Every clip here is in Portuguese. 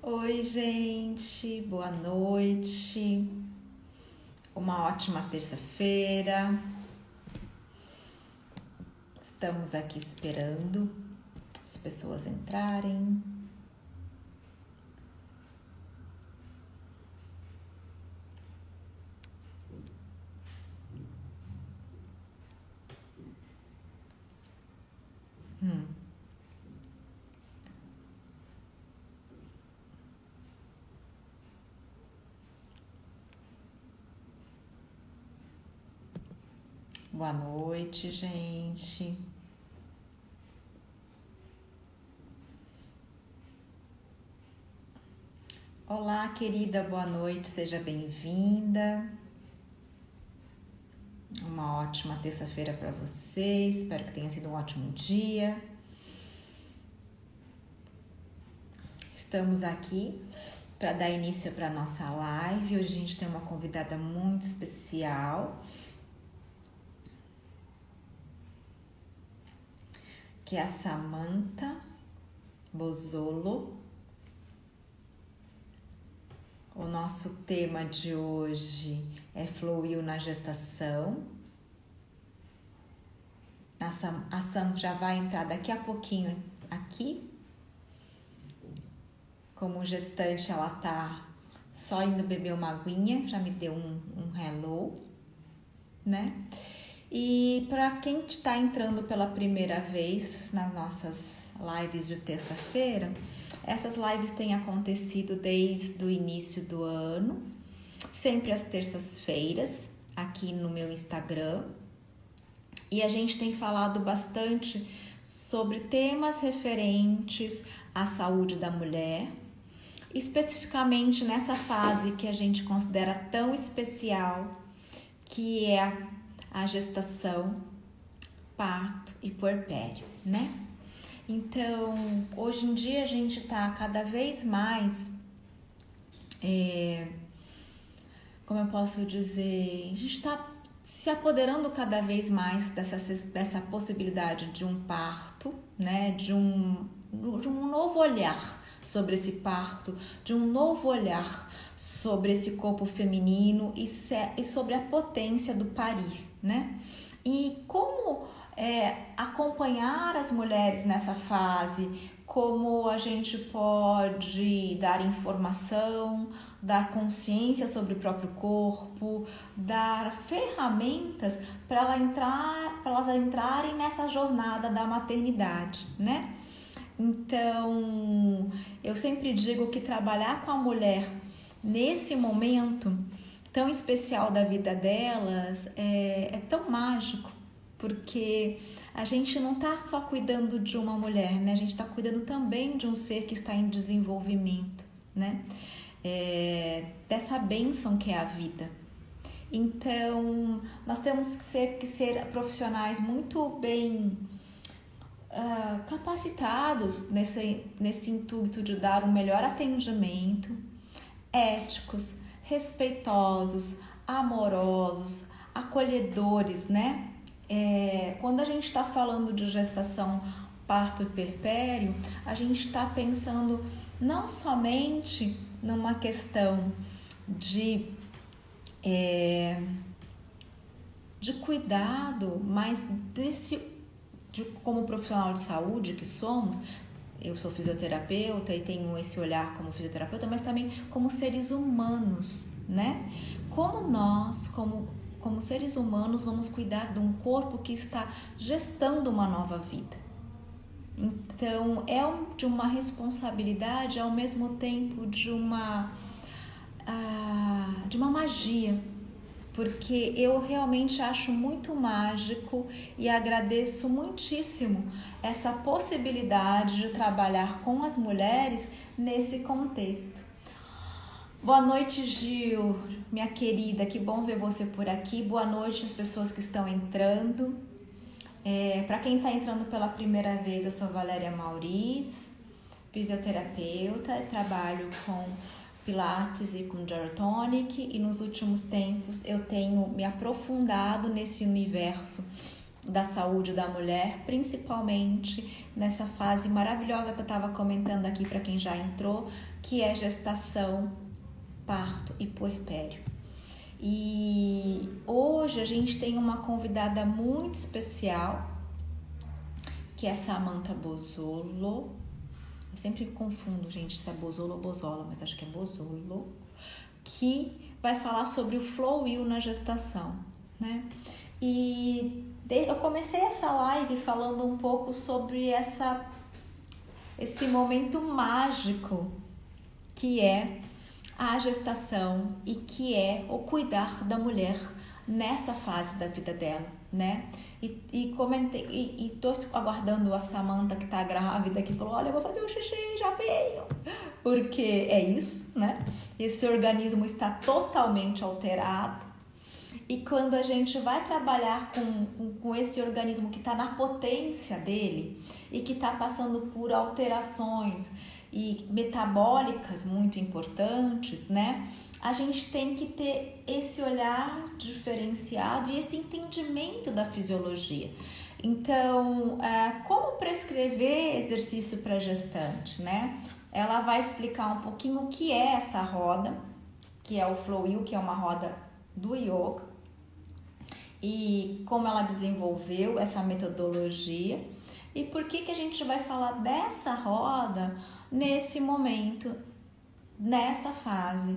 Oi, gente, boa noite. Uma ótima terça-feira. Estamos aqui esperando as pessoas entrarem. Boa noite, gente. Olá, querida, boa noite, seja bem-vinda. Uma ótima terça-feira para você, espero que tenha sido um ótimo dia. Estamos aqui para dar início para nossa live. Hoje a gente tem uma convidada muito especial. Que é a Samantha Bozolo. O nosso tema de hoje é fluiu na gestação. A Sam, a Sam já vai entrar daqui a pouquinho aqui. Como gestante, ela tá só indo beber uma aguinha, já me deu um, um hello, né? E para quem está entrando pela primeira vez nas nossas lives de terça-feira, essas lives têm acontecido desde o início do ano, sempre às terças-feiras, aqui no meu Instagram. E a gente tem falado bastante sobre temas referentes à saúde da mulher, especificamente nessa fase que a gente considera tão especial, que é a a gestação, parto e puerpério, né? Então, hoje em dia a gente está cada vez mais, é, como eu posso dizer, a gente está se apoderando cada vez mais dessa, dessa possibilidade de um parto, né? De um, de um novo olhar sobre esse parto, de um novo olhar sobre esse corpo feminino e, e sobre a potência do parir, né? E como é, acompanhar as mulheres nessa fase, como a gente pode dar informação, dar consciência sobre o próprio corpo, dar ferramentas para ela entrar, para elas entrarem nessa jornada da maternidade, né? Então, eu sempre digo que trabalhar com a mulher nesse momento tão especial da vida delas é, é tão mágico, porque a gente não está só cuidando de uma mulher, né? A gente está cuidando também de um ser que está em desenvolvimento, né? É, dessa bênção que é a vida. Então, nós temos que ser, que ser profissionais muito bem uh, capacitados nesse, nesse intuito de dar um melhor atendimento, éticos, respeitosos, amorosos, acolhedores, né? É, quando a gente está falando de gestação, parto e perpério, a gente está pensando não somente numa questão de, é, de cuidado, mas desse, de, como profissional de saúde que somos, eu sou fisioterapeuta e tenho esse olhar como fisioterapeuta, mas também como seres humanos, né? Como nós, como, como seres humanos, vamos cuidar de um corpo que está gestando uma nova vida. Então, é um, de uma responsabilidade ao mesmo tempo de uma, ah, de uma magia porque eu realmente acho muito mágico e agradeço muitíssimo essa possibilidade de trabalhar com as mulheres nesse contexto. Boa noite, Gil, minha querida, que bom ver você por aqui. Boa noite às pessoas que estão entrando. É, Para quem está entrando pela primeira vez, eu sou Valéria Mauriz, fisioterapeuta, trabalho com Pilates e com Gyrotonic e nos últimos tempos eu tenho me aprofundado nesse universo da saúde da mulher, principalmente nessa fase maravilhosa que eu estava comentando aqui para quem já entrou, que é gestação, parto e puerpério. E hoje a gente tem uma convidada muito especial, que é Samantha Bozolo. Sempre confundo, gente, se é Bozolo ou Bozola, mas acho que é Bozolo, que vai falar sobre o flow will na gestação, né? E eu comecei essa live falando um pouco sobre essa esse momento mágico que é a gestação e que é o cuidar da mulher nessa fase da vida dela, né? E, e comentei, e, e tô aguardando a Samanta que tá grávida, que falou: Olha, eu vou fazer o xixi, já veio. Porque é isso, né? Esse organismo está totalmente alterado. E quando a gente vai trabalhar com, com esse organismo que está na potência dele e que está passando por alterações e metabólicas muito importantes, né? A gente tem que ter esse olhar diferenciado e esse entendimento da fisiologia. Então, é, como prescrever exercício para gestante, né? Ela vai explicar um pouquinho o que é essa roda, que é o Flow Wheel, que é uma roda do yoga, e como ela desenvolveu essa metodologia e por que, que a gente vai falar dessa roda nesse momento, nessa fase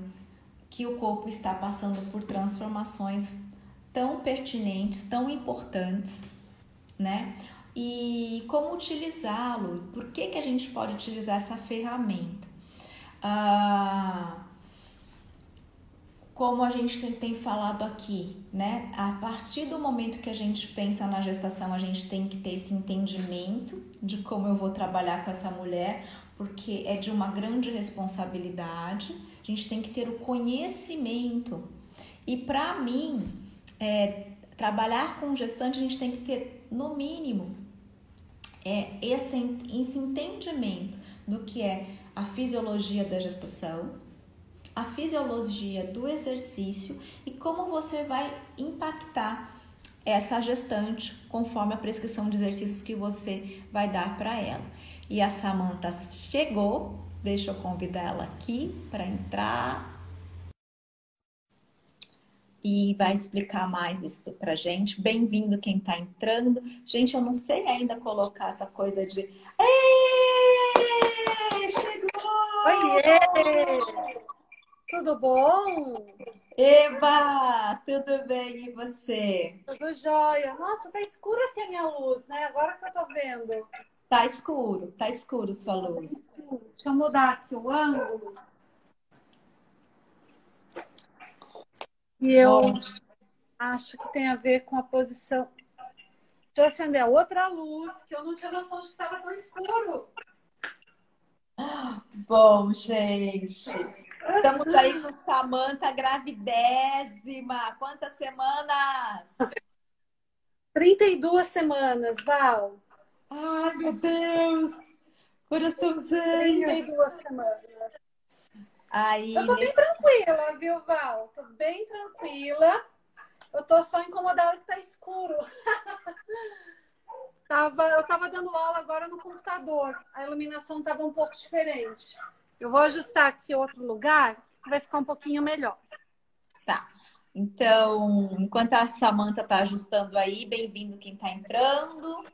que o corpo está passando por transformações tão pertinentes, tão importantes, né? E como utilizá-lo? Por que, que a gente pode utilizar essa ferramenta? Ah, como a gente tem falado aqui, né? A partir do momento que a gente pensa na gestação, a gente tem que ter esse entendimento de como eu vou trabalhar com essa mulher, porque é de uma grande responsabilidade. A gente tem que ter o conhecimento. E para mim, é, trabalhar com gestante, a gente tem que ter, no mínimo, é, esse, esse entendimento do que é a fisiologia da gestação, a fisiologia do exercício e como você vai impactar essa gestante conforme a prescrição de exercícios que você vai dar para ela. E a Samanta chegou, deixa eu convidar ela aqui para entrar e vai explicar mais isso pra gente. Bem-vindo quem está entrando. Gente, eu não sei ainda colocar essa coisa de Êêê, chegou! Oiê! Tudo bom? Eba, tudo bem e você? Tudo jóia. Nossa, tá escuro aqui a minha luz, né? Agora que eu tô vendo. Tá escuro, tá escuro sua luz. Deixa eu mudar aqui o ângulo. E eu bom. acho que tem a ver com a posição. Deixa eu acender a outra luz, que eu não tinha noção de que estava tão escuro. Bom, gente. Estamos aí com Samanta gravidésima. Quantas semanas? 32 semanas, Val. Ai, meu Deus! Coraçãozinho. 32 semanas. Aí, eu tô bem tranquila, viu, Val? Tô bem tranquila. Eu tô só incomodada que tá escuro. tava, eu tava dando aula agora no computador. A iluminação tava um pouco diferente. Eu vou ajustar aqui outro lugar, que vai ficar um pouquinho melhor. Tá. Então, enquanto a Samanta está ajustando aí, bem-vindo quem está entrando.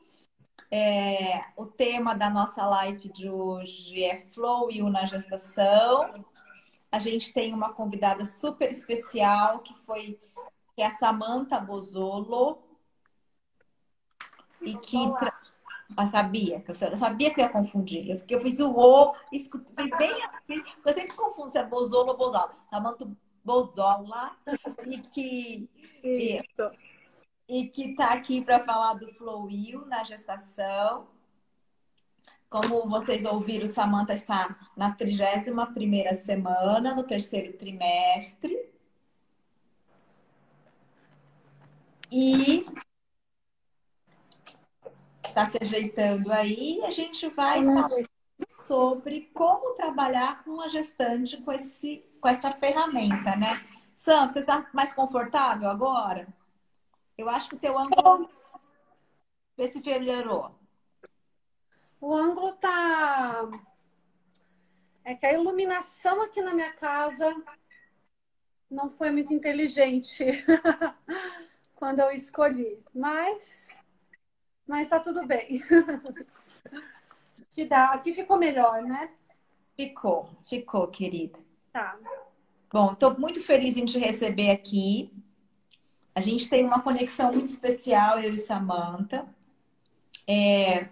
É, o tema da nossa live de hoje é Flow e na gestação. A gente tem uma convidada super especial que foi que é a Samanta Bozolo e que eu sabia, que eu sabia que eu ia confundir. Eu, eu fiz o O, fiz bem assim, eu sempre confundo se é Bozolo ou Bozola. Samanta Bozola, e que. Isso. E, e que está aqui para falar do Flowil na gestação. Como vocês ouviram, Samanta está na 31 semana, no terceiro trimestre. E está se ajeitando aí, a gente vai falar sobre como trabalhar com a gestante com, esse, com essa ferramenta, né? Sam, você está mais confortável agora? Eu acho que o teu ângulo. Vê se melhorou. O ângulo tá. É que a iluminação aqui na minha casa não foi muito inteligente quando eu escolhi, mas mas tá tudo bem. que dá, aqui ficou melhor, né? Ficou, ficou, querida. Tá. Bom, estou muito feliz em te receber aqui. A gente tem uma conexão muito especial, eu e Samantha. É,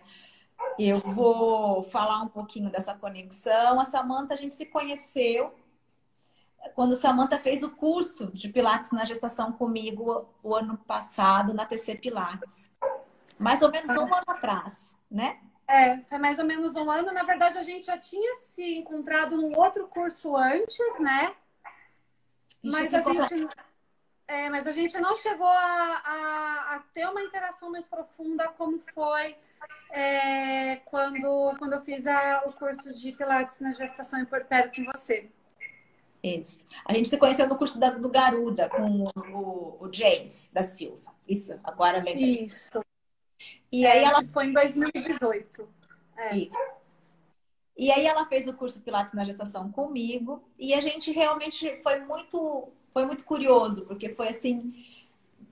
eu vou falar um pouquinho dessa conexão. A Samantha, a gente se conheceu quando a Samantha fez o curso de Pilates na gestação comigo o ano passado na TC Pilates. Mais ou menos um ano atrás, né? É, foi mais ou menos um ano. Na verdade, a gente já tinha se encontrado num outro curso antes, né? Mas a gente, é, mas a gente não chegou a, a, a, ter uma interação mais profunda como foi é, quando, quando eu fiz a, o curso de Pilates na gestação e perto com você. Isso. A gente se conheceu no curso da, do Garuda com o, o, James da Silva. Isso, agora lembrei. Isso. E aí é, ela foi em 2018. É. Isso. E aí ela fez o curso Pilates na gestação comigo e a gente realmente foi muito foi muito curioso, porque foi assim,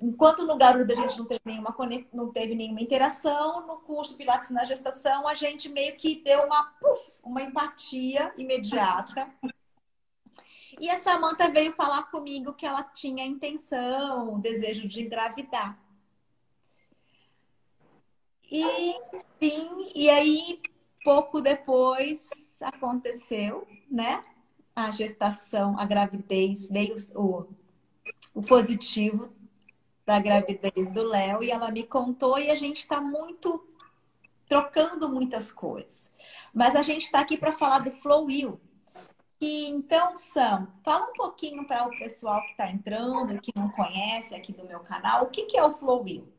enquanto no Garuda a gente não teve nenhuma não teve nenhuma interação, no curso Pilates na gestação a gente meio que deu uma puff, uma empatia imediata. E a Samanta veio falar comigo que ela tinha intenção, desejo de engravidar. E, enfim, e aí pouco depois aconteceu, né? A gestação, a gravidez, veio o, o positivo da gravidez do Léo e ela me contou e a gente está muito trocando muitas coisas. Mas a gente está aqui para falar do Flow Will. E então, Sam, fala um pouquinho para o pessoal que está entrando, que não conhece aqui do meu canal, o que, que é o Flow Will?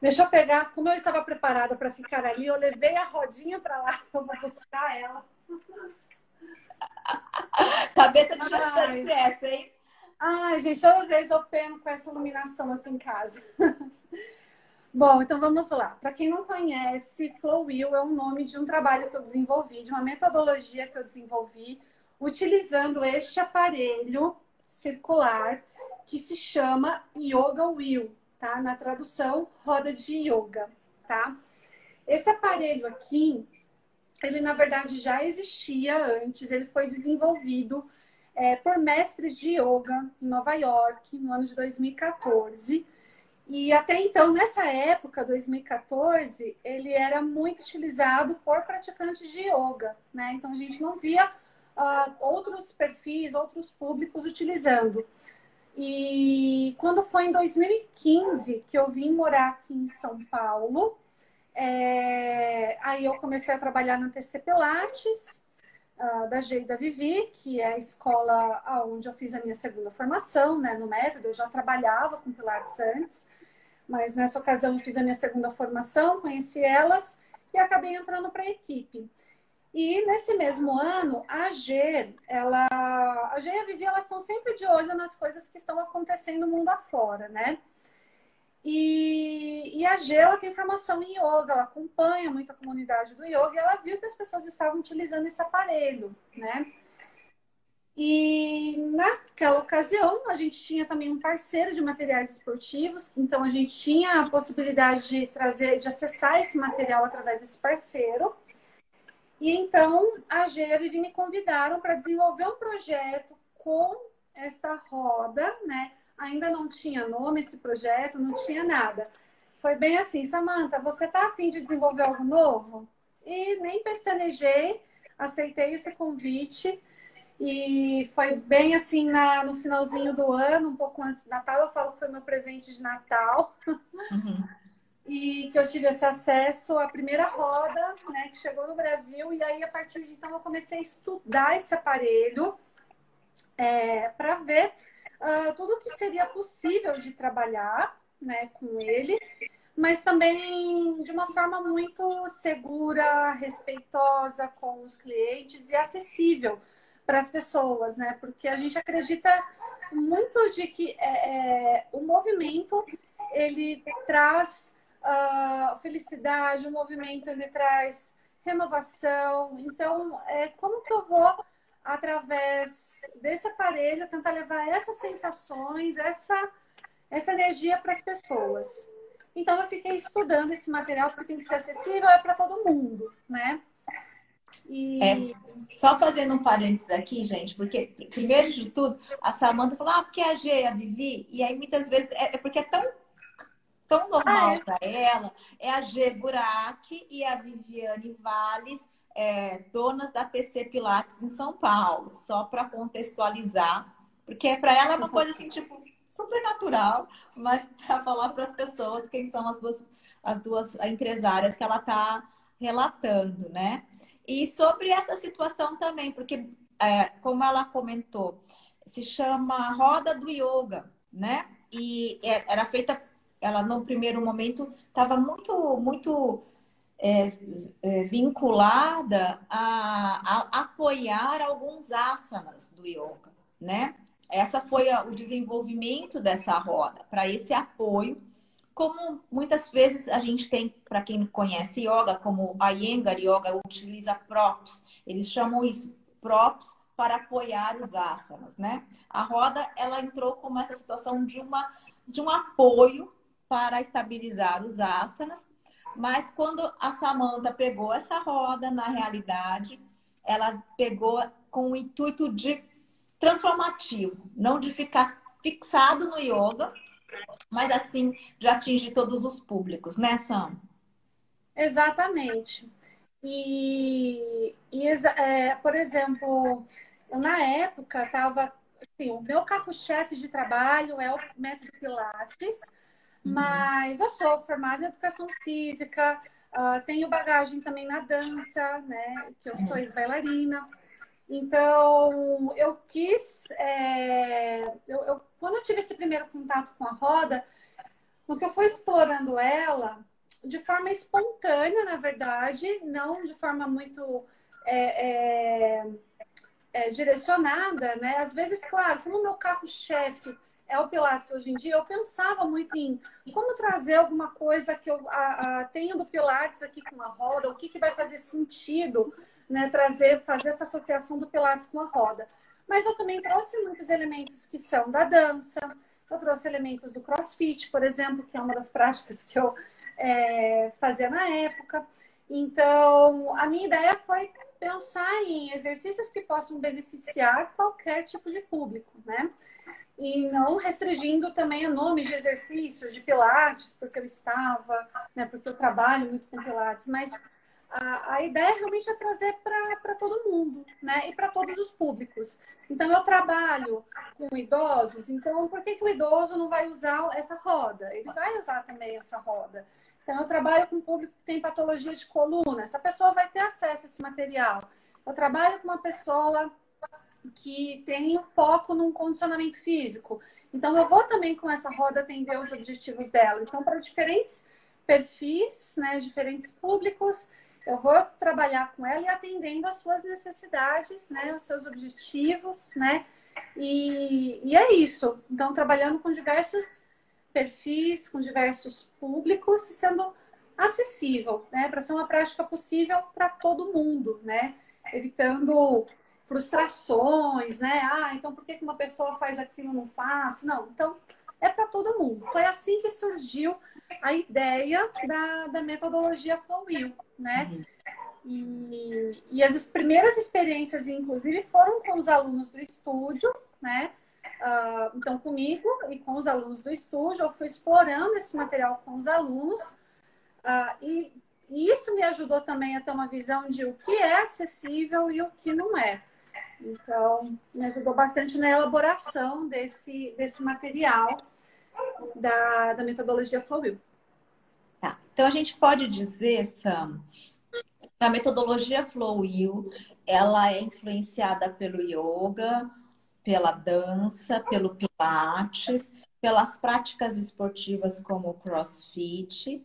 Deixa eu pegar, como eu estava preparada para ficar ali, eu levei a rodinha para lá para buscar ela. Cabeça de gestante essa, hein? Ai, gente, toda vez eu peno com essa iluminação aqui em casa. Bom, então vamos lá. Para quem não conhece, Flow Wheel é o nome de um trabalho que eu desenvolvi, de uma metodologia que eu desenvolvi, utilizando este aparelho circular que se chama Yoga Wheel tá? Na tradução, roda de yoga, tá? Esse aparelho aqui, ele na verdade já existia antes, ele foi desenvolvido é, por mestres de yoga em Nova York, no ano de 2014. E até então, nessa época, 2014, ele era muito utilizado por praticantes de yoga, né? Então a gente não via uh, outros perfis, outros públicos utilizando. E quando foi em 2015 que eu vim morar aqui em São Paulo, é... aí eu comecei a trabalhar na TC Pilates, uh, da Geida Vivi, que é a escola onde eu fiz a minha segunda formação, né, no método. Eu já trabalhava com Pilates antes, mas nessa ocasião eu fiz a minha segunda formação, conheci elas e acabei entrando para a equipe. E nesse mesmo ano, a G, ela, a G e a Vivi, elas estão sempre de olho nas coisas que estão acontecendo no mundo afora, né? E, e a G, ela tem formação em yoga, ela acompanha muito a comunidade do yoga e ela viu que as pessoas estavam utilizando esse aparelho, né? E naquela ocasião, a gente tinha também um parceiro de materiais esportivos, então a gente tinha a possibilidade de trazer, de acessar esse material através desse parceiro. E então a G e a Vivi me convidaram para desenvolver um projeto com esta roda, né? Ainda não tinha nome esse projeto, não tinha nada. Foi bem assim, Samantha, você tá afim de desenvolver algo novo? E nem pestanejei, aceitei esse convite. E foi bem assim na, no finalzinho do ano, um pouco antes do Natal. Eu falo que foi meu presente de Natal. Uhum e que eu tive esse acesso à primeira roda, né, que chegou no Brasil, e aí a partir de então eu comecei a estudar esse aparelho é, para ver uh, tudo que seria possível de trabalhar, né, com ele, mas também de uma forma muito segura, respeitosa com os clientes e acessível para as pessoas, né, porque a gente acredita muito de que é, é, o movimento ele traz uh, felicidade, o movimento ele traz renovação. Então, é, como que eu vou, através desse aparelho, tentar levar essas sensações, essa, essa energia para as pessoas? Então, eu fiquei estudando esse material porque tem que ser acessível é para todo mundo, né? E... É, só fazendo um parênteses aqui, gente, porque, primeiro de tudo, a Samanta falou, ah, porque a G a Vivi, e aí muitas vezes é, é porque é tão, tão normal ah, é? para ela, é a G Burak e a Viviane Valles, é, donas da TC Pilates em São Paulo, só para contextualizar, porque para ela é uma coisa assim, tipo, super natural, mas para falar para as pessoas quem são as duas, as duas empresárias que ela está relatando, né? E sobre essa situação também, porque, é, como ela comentou, se chama Roda do Yoga, né? E é, era feita, ela no primeiro momento estava muito, muito é, é, vinculada a, a, apoiar alguns asanas do yoga, né? Essa foi a, o desenvolvimento dessa roda, para esse apoio como muitas vezes a gente tem, para quem conhece yoga, como a Iyengar Yoga utiliza props, eles chamam isso props para apoiar os asanas, né? A roda ela entrou como essa situação de uma de um apoio para estabilizar os asanas, mas quando a Samantha pegou essa roda, na realidade, ela pegou com o intuito de transformativo, não de ficar fixado no yoga, mas assim de atingir todos os públicos, né, Sam? Exatamente. E, e é, por exemplo, na época estava assim, o meu carro-chefe de trabalho é o método Pilates. Mas eu sou formada em educação física, uh, tenho bagagem também na dança, né? Que eu sou ex-bailarina. Então, eu quis. É, eu, eu, quando eu tive esse primeiro contato com a roda, no que eu fui explorando ela, de forma espontânea, na verdade, não de forma muito é, é, é direcionada, né? Às vezes, claro, como o meu carro-chefe é o Pilates hoje em dia, eu pensava muito em como trazer alguma coisa que eu a, a, tenho do Pilates aqui com a roda, o que, que vai fazer sentido né, trazer, fazer essa associação do Pilates com a roda. Mas eu também trouxe muitos elementos que são da dança, eu trouxe elementos do crossfit, por exemplo, que é uma das práticas que eu é, fazia na época. Então, a minha ideia foi pensar em exercícios que possam beneficiar qualquer tipo de público, né? E não restringindo também a nomes de exercícios, de pilates, porque eu estava, né? Porque eu trabalho muito com pilates, mas a, a ideia realmente é trazer para todo mundo, né? E para todos os públicos. Então, eu trabalho com idosos, então por que, que o idoso não vai usar essa roda? Ele vai usar também essa roda. Então, eu trabalho com um público que tem patologia de coluna, essa pessoa vai ter acesso a esse material. Eu trabalho com uma pessoa que tem foco num condicionamento físico. Então, eu vou também com essa roda atender os objetivos dela. Então, para diferentes perfis, né, diferentes públicos, eu vou trabalhar com ela e atendendo às suas necessidades, né, os seus objetivos, né? E, e é isso. Então, trabalhando com diversos perfis, com diversos públicos, sendo acessível, né? Para ser uma prática possível para todo mundo, né? Evitando frustrações, né? Ah, então por que uma pessoa faz aquilo e não faço? Não, então é para todo mundo. Foi assim que surgiu a ideia da, da metodologia Flowwheel, né? Uhum. E, e as primeiras experiências, inclusive, foram com os alunos do estúdio, né? Uh, então, comigo e com os alunos do estúdio, eu fui explorando esse material com os alunos uh, e, e isso me ajudou também a ter uma visão de o que é acessível e o que não é. Então, me ajudou bastante na elaboração desse, desse material da, da metodologia Flowwheel. Tá. Então, a gente pode dizer, Sam, a metodologia Flowwheel, ela é influenciada pelo yoga, pela dança, pelo pilates, pelas práticas esportivas como o crossfit,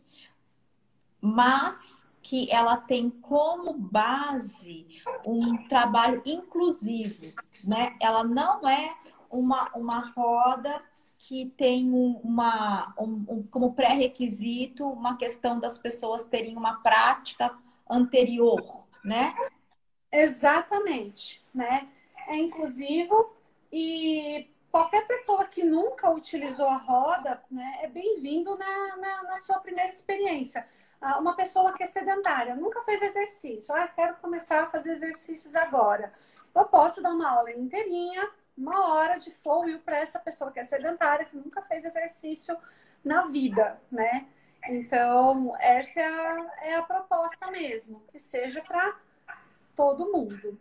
mas que ela tem como base um trabalho inclusivo, né? Ela não é uma, uma roda que tem uma, um, um, como pré-requisito uma questão das pessoas terem uma prática anterior, né? Exatamente, né? É inclusivo e qualquer pessoa que nunca utilizou a roda né, é bem-vindo na, na, na, sua primeira experiência. Ah, uma pessoa que é sedentária, nunca fez exercício, ah, quero começar a fazer exercícios agora. Eu posso dar uma aula inteirinha, uma hora de flow para essa pessoa que é sedentária, que nunca fez exercício na vida, né? Então, essa é a, é a proposta mesmo, que seja para todo mundo.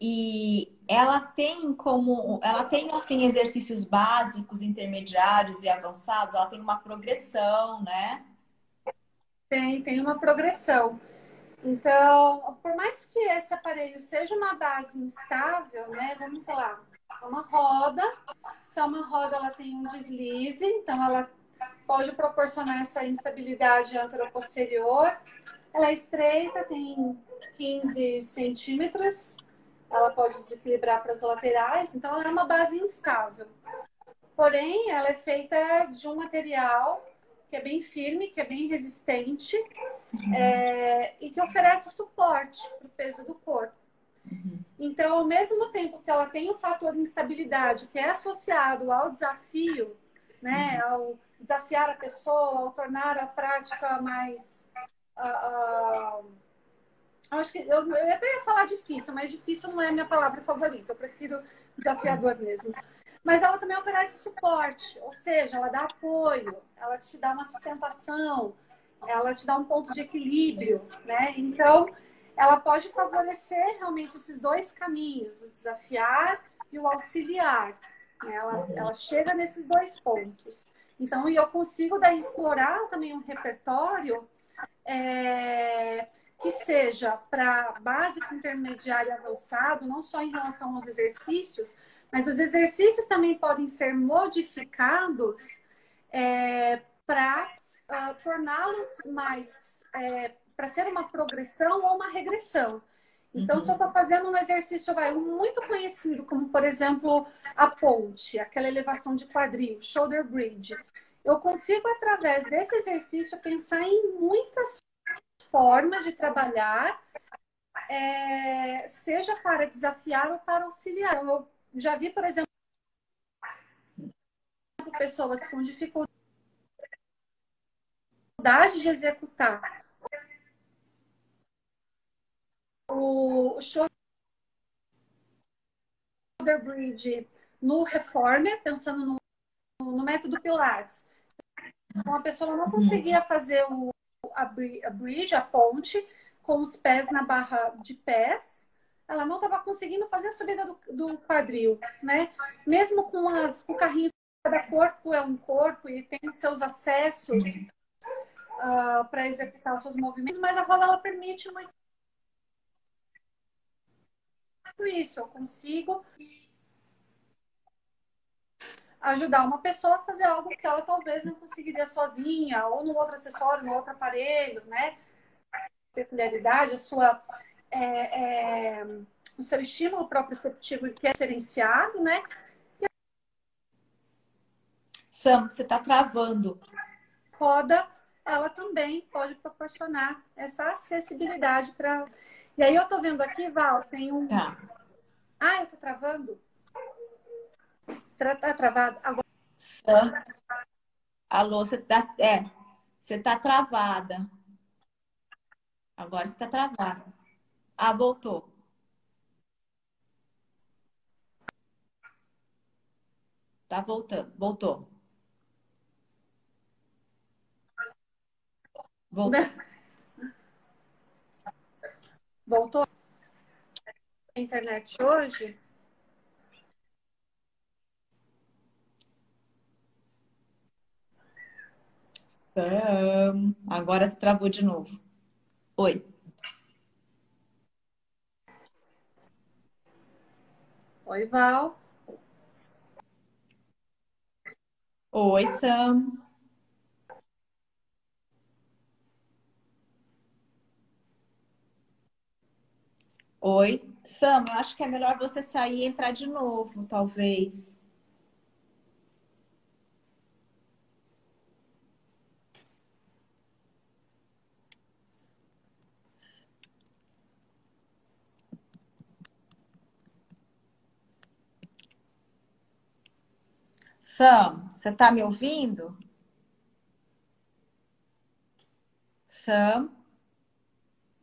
E ela tem como, ela tem assim exercícios básicos, intermediários e avançados, ela tem uma progressão, né? Tem, tem uma progressão. Então, por mais que esse aparelho seja uma base instável, né? Vamos lá, uma roda. Se é uma roda, ela tem um deslize, então ela pode proporcionar essa instabilidade anteroposterior. Ela é estreita, tem 15 centímetros ela pode desequilibrar para as laterais, então ela é uma base instável. Porém, ela é feita de um material que é bem firme, que é bem resistente uhum. é, e que oferece suporte para o peso do corpo. Uhum. Então, ao mesmo tempo que ela tem o fator instabilidade que é associado ao desafio, né, uhum. ao desafiar a pessoa, ao tornar a prática mais uh, uh, Acho que eu, eu até ia falar difícil, mas difícil não é a minha palavra favorita. Eu prefiro desafiador mesmo. Mas ela também oferece suporte, ou seja, ela dá apoio, ela te dá uma sustentação, ela te dá um ponto de equilíbrio, né? Então, ela pode favorecer realmente esses dois caminhos, o desafiar e o auxiliar. Né? Ela, ela chega nesses dois pontos. Então, e eu consigo daí explorar também um repertório é, que seja para básico, intermediário e avançado, não só em relação aos exercícios, mas os exercícios também podem ser modificados é, para uh, ah, torná-los mais. É, para ser uma progressão ou uma regressão. Então, uhum. se eu estou fazendo um exercício vai, muito conhecido, como por exemplo a ponte, aquela elevação de quadril, shoulder bridge, eu consigo, através desse exercício, pensar em muitas formas de trabalhar, é, seja para desafiar ou para auxiliar. Eu já vi, por exemplo, pessoas com dificuldade de executar o shoulder bridge no reformer, pensando no, no método Pilates. Então, a pessoa não conseguia fazer o a, bridge, a ponte, com os pés na barra de pés, ela não estava conseguindo fazer a subida do, do quadril, né? Mesmo com as, o carrinho, cada corpo é um corpo e tem os seus acessos uh, ah, para executar os seus movimentos, mas a roda ela permite muito isso. Eu consigo ajudar uma pessoa a fazer algo que ela talvez não conseguiria sozinha, ou no outro acessório, no outro aparelho, né? Peculiaridade, a sua, é, é, o seu estímulo proprioceptivo que é diferenciado, né? Sam, você está travando. Roda, ela também pode proporcionar essa acessibilidade para. E aí eu tô vendo aqui, Val, tem um. Tá. Ah, eu tô travando? Tá travado. Agora. Alô, você tá. É, você tá travada. Agora você tá travada. Ah, voltou. Tá voltando. Voltou. Voltou. Voltou a internet hoje? Agora se travou de novo. Oi. Oi, Val. Oi, Sam. Oi, Sam, eu acho que é melhor você sair e entrar de novo, talvez. Sam, você está me ouvindo? Sam?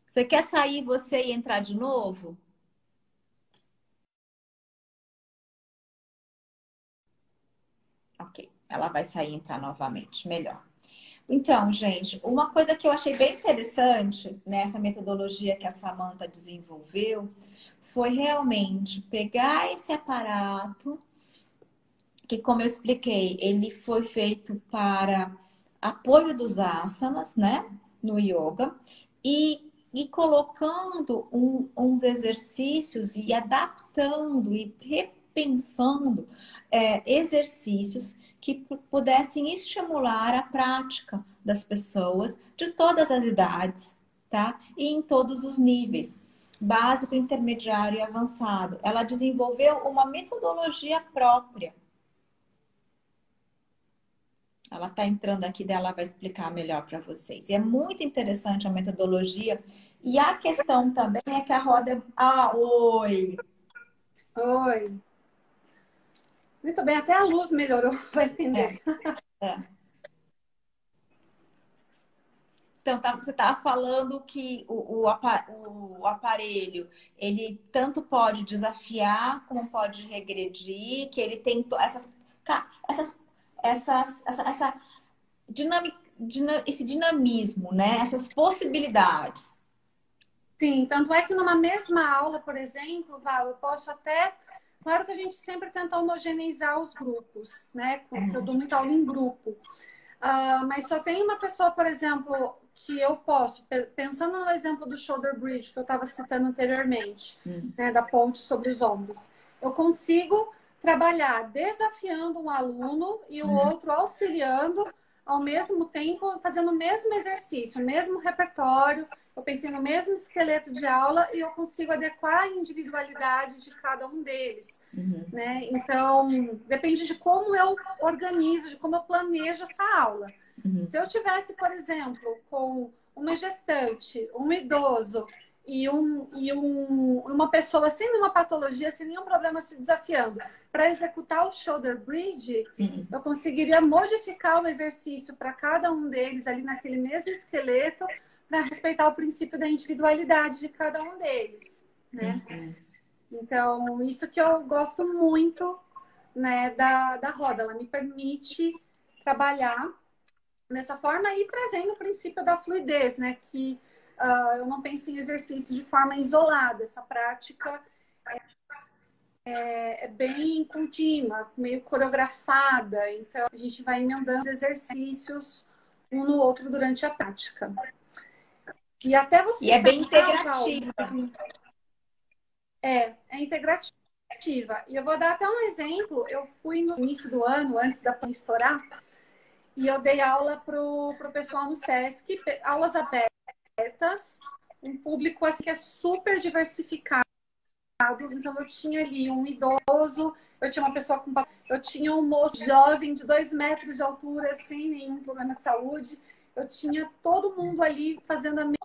Você quer sair você e entrar de novo? Ok, ela vai sair e entrar novamente, melhor. Então, gente, uma coisa que eu achei bem interessante nessa metodologia que a Samantha desenvolveu foi realmente pegar esse aparato, que como eu expliquei, ele foi feito para apoio dos asanas, né, no yoga, e, e colocando um, uns exercícios e adaptando e repensando é, exercícios que pudessem estimular a prática das pessoas de todas as idades, tá? E em todos os níveis, básico, intermediário e avançado. Ela desenvolveu uma metodologia própria. Ela está entrando aqui, dela vai explicar melhor para vocês. E é muito interessante a metodologia. E a questão também é que a roda. Ah, oi! Oi! Muito bem, até a luz melhorou, vai entender. É. É. Então, tá, você estava falando que o, o, o, aparelho, ele tanto pode desafiar como pode regredir, que ele tem essas, essas, essas, essa, essa dinâmica, esse dinamismo, né? Essas possibilidades. Sim, tanto é que numa mesma aula, por exemplo, Val, eu posso até Claro que a gente sempre tenta homogeneizar os grupos, né? Porque eu dou muita aula em grupo. Uh, mas só tem uma pessoa, por exemplo, que eu posso, pensando no exemplo do shoulder bridge que eu estava citando anteriormente, hum. né, da ponte sobre os ombros, eu consigo trabalhar desafiando um aluno e o hum. outro auxiliando ao mesmo tempo fazendo o mesmo exercício, o mesmo repertório, eu pensei no mesmo esqueleto de aula e eu consigo adequar a individualidade de cada um deles, uhum. né? Então, depende de como eu organizo, de como eu planejo essa aula. Uhum. Se eu tivesse, por exemplo, com uma gestante, um idoso e, um, e um, uma pessoa sem nenhuma patologia, sem nenhum problema se desafiando para executar o shoulder bridge, uhum. eu conseguiria modificar o exercício para cada um deles ali naquele mesmo esqueleto para respeitar o princípio da individualidade de cada um deles, né? Uhum. Então, isso que eu gosto muito, né, da, da roda. Ela me permite trabalhar dessa forma e trazendo o princípio da fluidez, né? Que uh, eu não penso em exercício de forma isolada. Essa prática é, é, é, bem contínua, meio coreografada. Então, a gente vai emendando os exercícios um no outro durante a prática. E até você. E é bem integrativa. Assim. É, é integrativa. E eu vou dar até um exemplo. Eu fui no início do ano, antes da pandemia estourar, e eu dei aula para o pessoal no SESC, aulas abertas um público assim, que é super diversificado. Então eu tinha ali um idoso, eu tinha uma pessoa com eu tinha um moço jovem de dois metros de altura sem nenhum problema de saúde. Eu tinha todo mundo ali fazendo a mesma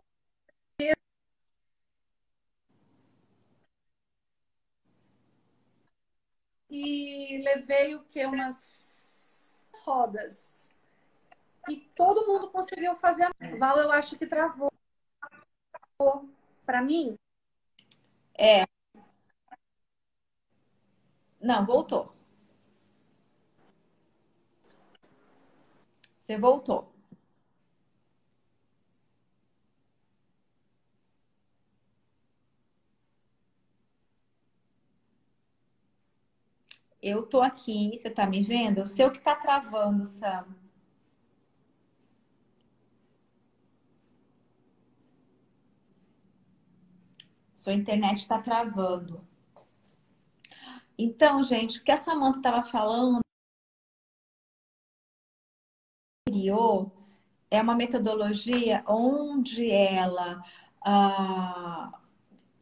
e levei o que umas rodas e todo mundo conseguiu fazer a Val eu acho que travou para mim? É. Não, voltou. Você voltou. Eu tô aqui, você tá me vendo? O seu que tá travando, Sam. Sua internet está travando. Então, gente, o que a Samanta estava falando é uma metodologia onde ela ah,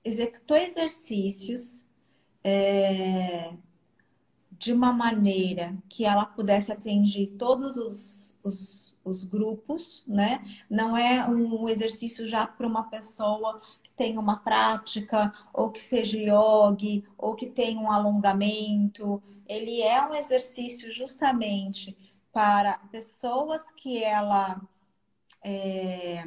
executou exercícios é, de uma maneira que ela pudesse atingir todos os, os, os grupos, né? Não é um exercício já para uma pessoa tenha uma prática, ou que seja yoga, ou que tenha um alongamento. ele é um exercício justamente para pessoas que ela é,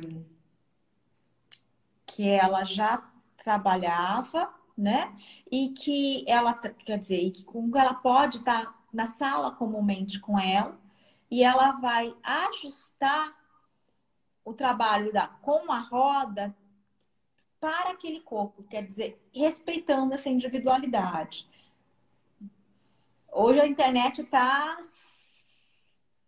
que ela já trabalhava, né? E que ela, quer dizer, que ela pode estar na sala comumente com ela e ela vai ajustar o trabalho da, com a roda para aquele corpo, quer dizer, respeitando essa individualidade. Hoje a internet está.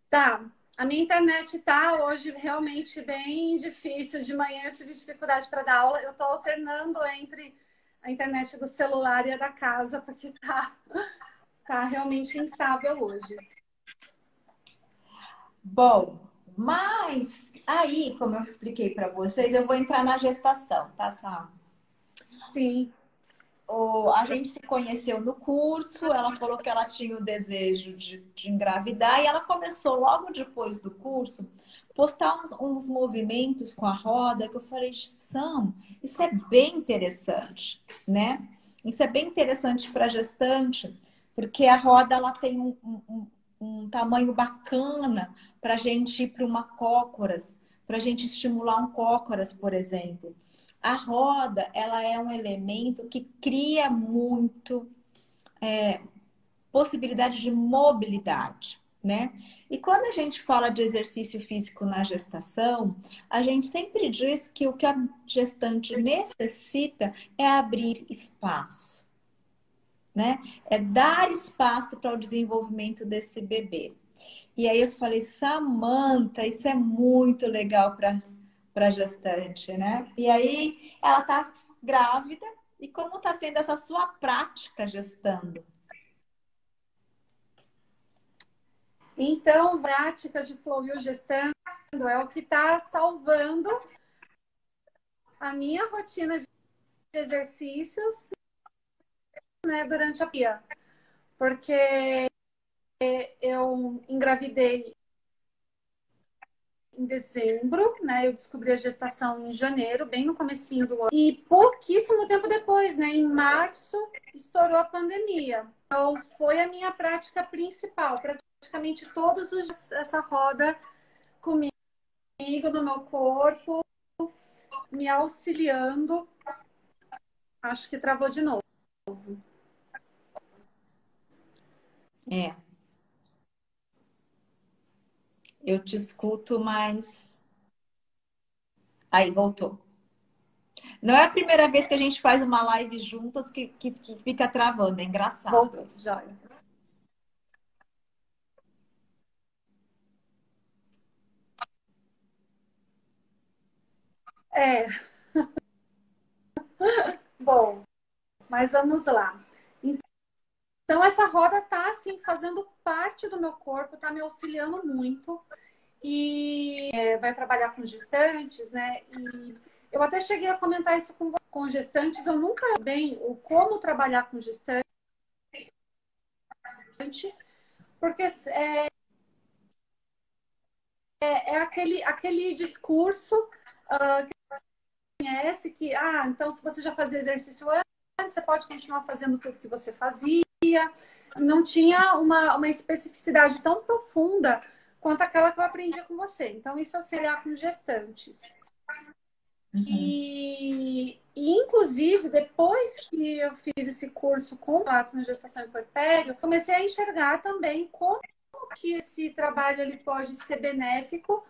Tá. A minha internet tá hoje realmente bem difícil. De manhã eu tive dificuldade para dar aula. Eu estou alternando entre a internet do celular e a da casa, porque tá, tá realmente instável hoje. Bom, mas aí, como eu expliquei para vocês, eu vou entrar na gestação, tá, Sá? Sim. O, a gente se conheceu no curso, ela falou que ela tinha o desejo de, de engravidar e ela começou logo depois do curso postar uns, uns movimentos com a roda que eu falei, Sam, isso é bem interessante, né? Isso é bem interessante para gestante, porque a roda ela tem um, um, um tamanho bacana para a gente ir para uma cócoras, para a gente estimular um cócoras, por exemplo. A roda, ela é um elemento que cria muito é, possibilidade de mobilidade, né? E quando a gente fala de exercício físico na gestação, a gente sempre diz que o que a gestante necessita é abrir espaço né? É dar espaço para o desenvolvimento desse bebê. E aí eu falei, Samanta, isso é muito legal para para gestante, né? E aí ela tá grávida e como está sendo essa sua prática gestando? Então, prática de Flowview gestando é o que está salvando a minha rotina de exercícios né, durante a pia. Porque eu engravidei em dezembro, né? Eu descobri a gestação em janeiro, bem no comecinho do ano. E pouquíssimo tempo depois, né? Em março, estourou a pandemia. Então, foi a minha prática principal. Praticamente todos os essa roda comigo, no meu corpo, me auxiliando. Acho que travou de novo. É. Eu te escuto, mas. Aí, voltou. Não é a primeira vez que a gente faz uma live juntas que, que, que fica travando, é engraçado. Voltou, joia. É. Bom, mas vamos lá. Então, essa roda tá, assim, fazendo parte do meu corpo, tá me auxiliando muito. E é, vai trabalhar com gestantes, né? E eu até cheguei a comentar isso com, com gestantes. Eu nunca bem o como trabalhar com gestante, porque é, é, é aquele, aquele discurso uh, que conhece que, ah, então se você já fazia exercício antes, você pode continuar fazendo tudo que você fazia não tinha uma, uma especificidade tão profunda quanto aquela que eu aprendi com você. Então, isso é auxiliar com gestantes. Uhum. E, e, inclusive, depois que eu fiz esse curso com Pilates na gestação e puerpério, comecei a enxergar também como que esse trabalho ele pode ser benéfico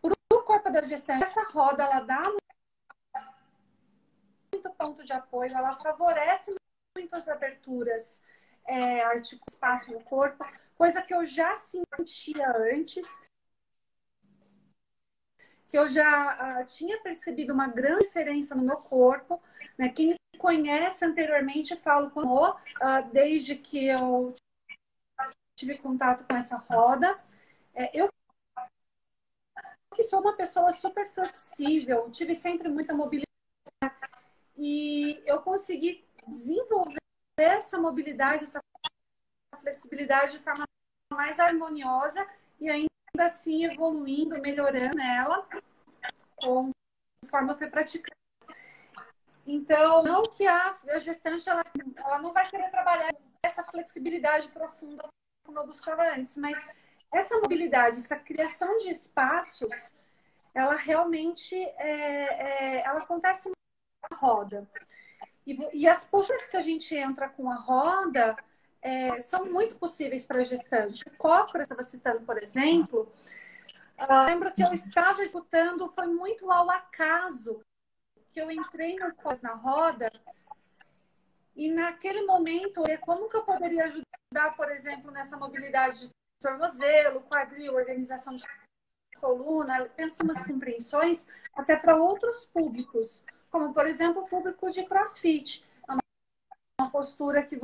para o corpo da gestante. Essa roda, ela dá muito ponto de apoio, ela favorece muitas aberturas é, articula espaço no corpo, coisa que eu já sentia antes, que eu já uh, tinha percebido uma grande diferença no meu corpo. Né? Quem me conhece anteriormente, falo com uh, desde que eu tive contato com essa roda. É, eu que sou uma pessoa super flexível, tive sempre muita mobilidade e eu consegui desenvolver essa mobilidade, essa flexibilidade de forma mais harmoniosa e ainda assim evoluindo, melhorando ela conforme eu fui praticando. Então, não que a, a gestante ela, ela não vai querer trabalhar essa flexibilidade profunda como eu buscava antes, mas essa mobilidade, essa criação de espaços, ela realmente é, é, ela acontece na roda. E, e, as posturas que a gente entra com a roda é, são muito possíveis para gestante. O Cócora estava citando, por exemplo, eu lembro que eu estava escutando, foi muito ao acaso que eu entrei no COS na roda e naquele momento, é como que eu poderia ajudar, por exemplo, nessa mobilidade de tornozelo, quadril, organização de coluna, pensamos compreensões até para outros públicos, como por exemplo o público de CrossFit. É uma postura que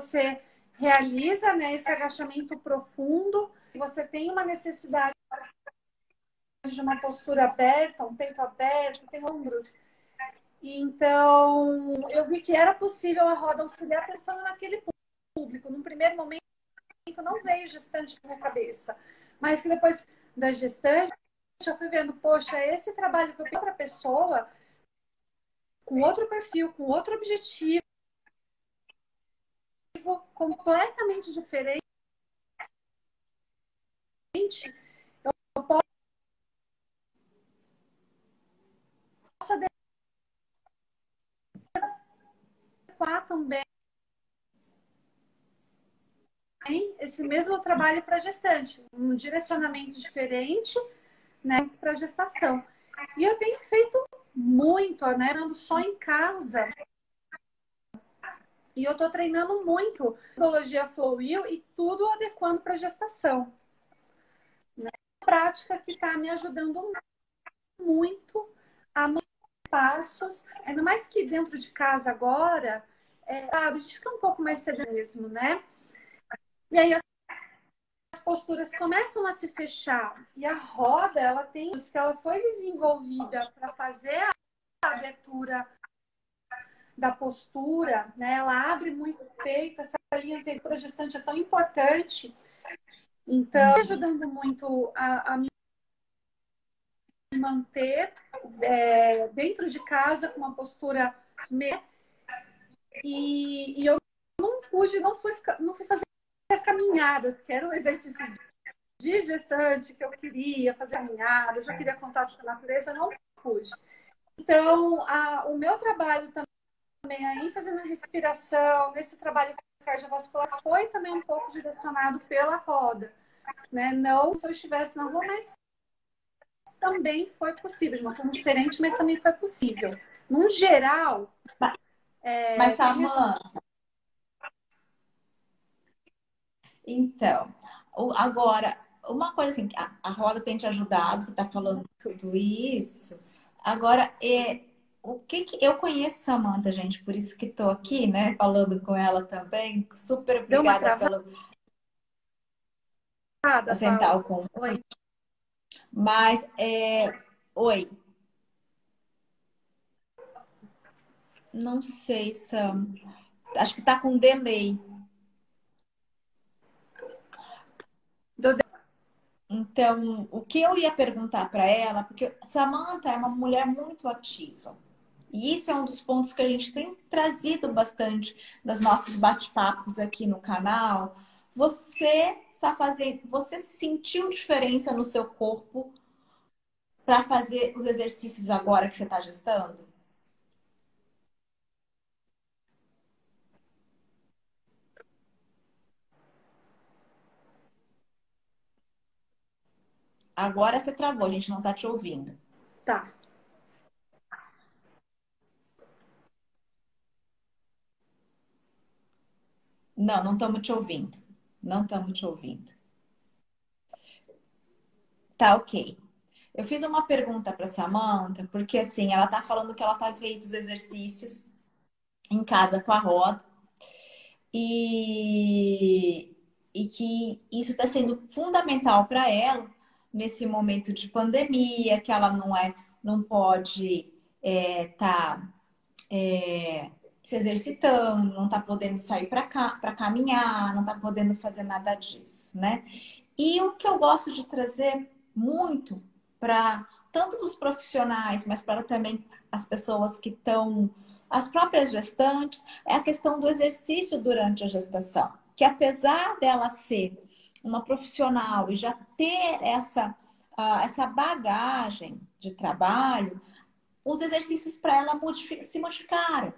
você realiza, né, esse agachamento profundo, você tem uma necessidade de uma postura aberta, um peito aberto, tem ombros. Então, eu vi que era possível a roda auxiliar pensando naquele público. No primeiro momento, não veio gestante na minha cabeça, mas que depois da gestante, eu fui vendo, poxa, esse trabalho que eu outra pessoa, com outro perfil, com outro objetivo, completamente diferente, eu posso adequar também esse mesmo trabalho para gestante, um direcionamento diferente né, para gestação. E eu tenho feito muito, né? Ando só em casa. E eu estou treinando muito psicologia Flowwheel e tudo adequando para gestação. Né? Prática que está me ajudando muito a passos, ainda mais que dentro de casa agora, é, a gente fica um pouco mais cedo mesmo, né? E aí as posturas começam a se fechar. E a roda, ela tem que ela foi desenvolvida para fazer a abertura da postura, né? Ela abre muito o peito, essa linha anterior gestante é tão importante. Então, ajudando muito a, a me manter é, dentro de casa com uma postura e, e eu não pude, não fui, não fui fazer caminhadas, que era um exercício de gestante que eu queria fazer caminhadas, eu queria contato com a natureza, não pude. Então, a, o meu trabalho também, a ênfase na respiração, nesse trabalho cardiovascular, foi também um pouco direcionado pela roda. Né? Não se eu estivesse na rua, mas também foi possível, de uma forma diferente, mas também foi possível. No geral. É, mas, Samanta, Então, agora, uma coisa assim, a, a roda tem te ajudado, você está falando tudo isso. Agora, é, o que, que eu conheço Samanta, gente, por isso que estou aqui, né, falando com ela também. Super obrigada pelo Nada, sentar o. Oi. Mas é, oi. Não sei, Sam. Acho que tá com delay. Então, o que eu ia perguntar para ela, porque Samantha é uma mulher muito ativa. E isso é um dos pontos que a gente tem trazido bastante das nossos bate-papos aqui no canal. Você está fazendo, você sentiu diferença no seu corpo para fazer os exercícios agora que você está gestando? Agora você travou, a gente não tá te ouvindo. Tá. Não, não estamos te ouvindo. Não estamos te ouvindo. Tá ok. Eu fiz uma pergunta para Samantha, porque assim, ela tá falando que ela tá feito os exercícios em casa com a roda. E, e que isso está sendo fundamental para ela, nesse momento de pandemia, que ela não é, não pode estar é, tá, é, se exercitando, não está podendo sair para caminhar, não está podendo fazer nada disso, né? E o que eu gosto de trazer muito para tanto os profissionais, mas para também as pessoas que estão, as próprias gestantes, é a questão do exercício durante a gestação. Que apesar dela ser uma profissional e já ter essa, uh, essa bagagem de trabalho, os exercícios para ela se modificaram.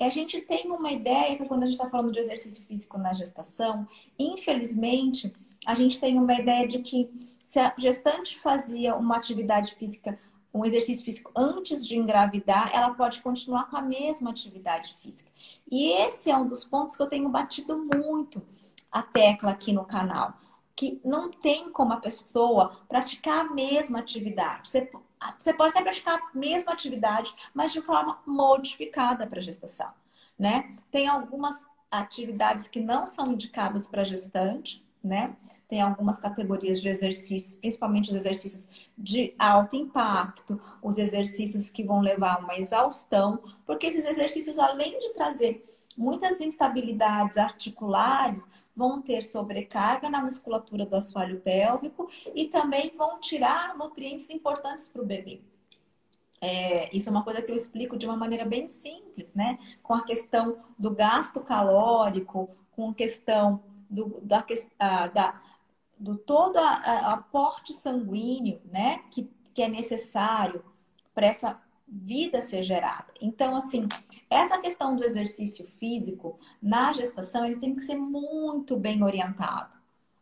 A gente tem uma ideia que quando a gente está falando de exercício físico na gestação, infelizmente, a gente tem uma ideia de que se a gestante fazia uma atividade física, um exercício físico antes de engravidar, ela pode continuar com a mesma atividade física. E esse é um dos pontos que eu tenho batido muito a tecla aqui no canal, que não tem como a pessoa praticar a mesma atividade. Você, você pode até praticar a mesma atividade, mas de forma modificada para a gestação, né? Tem algumas atividades que não são indicadas para gestante, né? Tem algumas categorias de exercícios, principalmente os exercícios de alto impacto, os exercícios que vão levar a uma exaustão, porque esses exercícios, além de trazer muitas instabilidades articulares, vão ter sobrecarga na musculatura do assoalho pélvico e também vão tirar nutrientes importantes para o bebê. É, isso é uma coisa que eu explico de uma maneira bem simples, né? Com a questão do gasto calórico, com a questão do, da, da, do todo a, aporte sanguíneo, né? Que, que é necessário para essa vida ser gerada. Então, assim, essa questão do exercício físico na gestação, ele tem que ser muito bem orientado.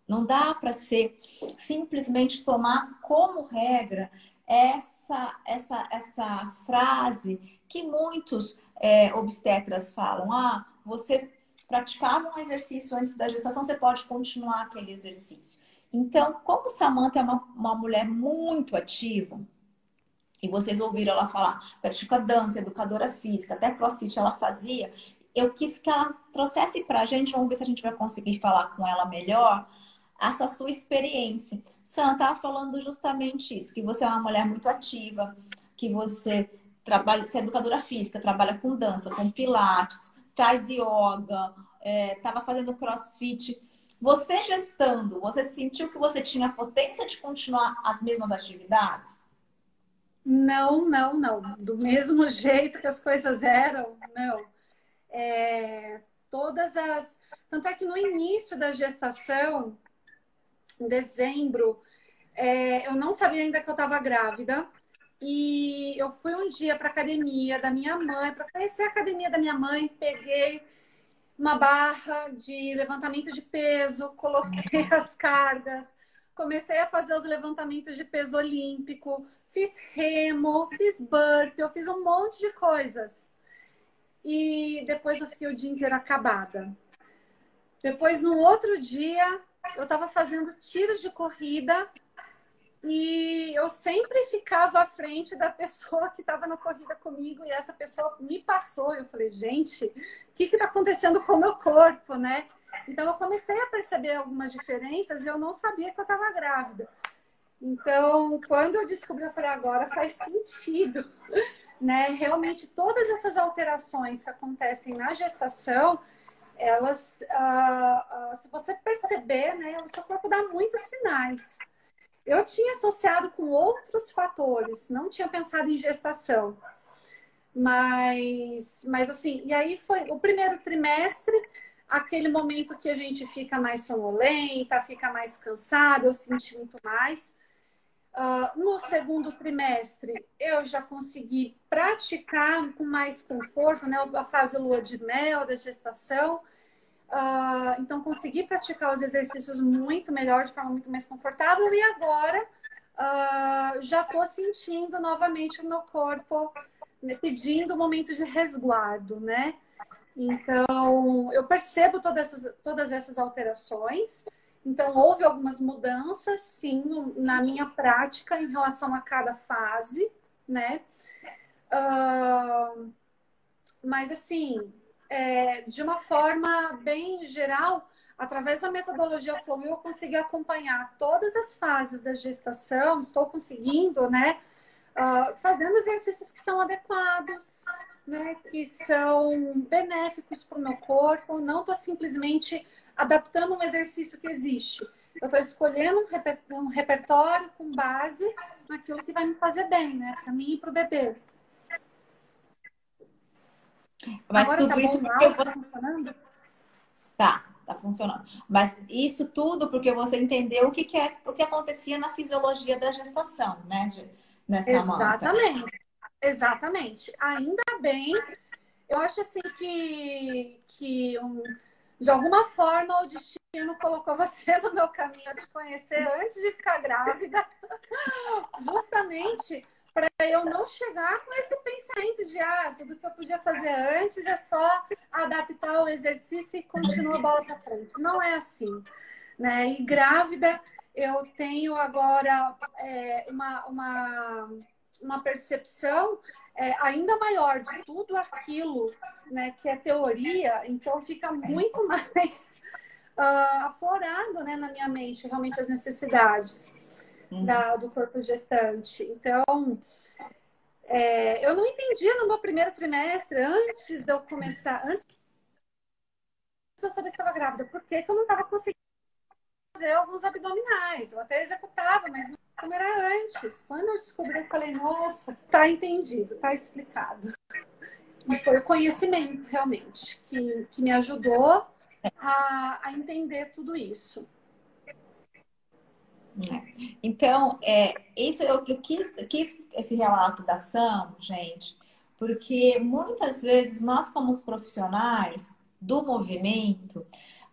Não dá para ser simplesmente tomar como regra essa essa essa frase que muitos é, obstetras falam: ah, você praticava um exercício antes da gestação, você pode continuar aquele exercício. Então, como Samantha é uma, uma mulher muito ativa, e vocês ouviram ela falar, pratica dança, educadora física, até crossfit ela fazia, eu quis que ela trouxesse para a gente, vamos ver se a gente vai conseguir falar com ela melhor, essa sua experiência. Sam, estava falando justamente isso, que você é uma mulher muito ativa, que você trabalha, você é educadora física, trabalha com dança, com pilates, faz yoga, estava é, fazendo crossfit. Você gestando, você sentiu que você tinha potência de continuar as mesmas atividades? Não, não, não. Do mesmo jeito que as coisas eram, não. É, todas as. Tanto é que no início da gestação, em dezembro, é, eu não sabia ainda que eu estava grávida. E eu fui um dia para academia da minha mãe, para conhecer a academia da minha mãe, peguei uma barra de levantamento de peso, coloquei as cargas, comecei a fazer os levantamentos de peso olímpico, fiz remo, fiz burpee, eu fiz um monte de coisas. E depois eu fiquei o dia inteiro acabada. Depois, no outro dia, eu estava fazendo tiros de corrida e eu sempre ficava à frente da pessoa que estava na corrida comigo e essa pessoa me passou. Eu falei, gente, o que está acontecendo com o meu corpo, né? Então eu comecei a perceber algumas diferenças e eu não sabia que eu estava grávida. Então, quando eu descobri, eu falei, agora faz sentido, né? Realmente todas essas alterações que acontecem na gestação, elas, uh, uh, se você perceber, né, o seu corpo dá muitos sinais. Eu tinha associado com outros fatores, não tinha pensado em gestação. Mas, mas assim, e aí foi o primeiro trimestre, aquele momento que a gente fica mais sonolenta, fica mais cansada, eu senti muito mais. Uh, no segundo trimestre, eu já consegui praticar com mais conforto, né? A fase lua de mel da gestação. Uh, então, consegui praticar os exercícios muito melhor, de forma muito mais confortável. E agora, uh, já estou sentindo novamente o meu corpo né, pedindo um momento de resguardo, né? Então, eu percebo todas essas, todas essas alterações. Então, houve algumas mudanças, sim, no, na minha prática em relação a cada fase, né? Uh, mas, assim, é, de uma forma bem geral, através da metodologia Flow, eu consegui acompanhar todas as fases da gestação, estou conseguindo, né? Uh, fazendo exercícios que são adequados, né? Que são benéficos para o meu corpo. Não estou simplesmente adaptando um exercício que existe. eu estou escolhendo um repertório com base naquilo que vai me fazer bem, né? Para mim e para o bebê. Mas Agora tudo tá isso porque você... tá funcionando? Tá, tá funcionando. Mas isso tudo porque você entendeu o que, que é o que acontecia na fisiologia da gestação, né? De, nessa Exatamente. Exatamente. Ainda bem, eu acho assim que, que um, de alguma forma o destino colocou você no meu caminho te conhecer antes de ficar grávida, justamente para eu não chegar com esse pensamento de ah, tudo que eu podia fazer antes é só adaptar o exercício e continuar a bola para frente. Não é assim. Né? E grávida, eu tenho agora é, uma, uma, uma percepção é, ainda maior de tudo aquilo né, que é teoria, então fica muito mais uh, aflorado né, na minha mente realmente as necessidades uhum. da, do corpo gestante. Então, é, eu não entendia no meu primeiro trimestre, antes de eu começar, antes de eu saber que estava grávida, por que, que eu não estava conseguindo fazer alguns abdominais? Eu até executava, mas não como era antes. Quando eu descobri, eu falei, nossa, tá entendido, tá explicado. E foi o conhecimento, realmente, que, que me ajudou a, a entender tudo isso. É. Então, é, isso eu, eu quis, quis esse relato da ação, gente, porque muitas vezes nós, como os profissionais do movimento,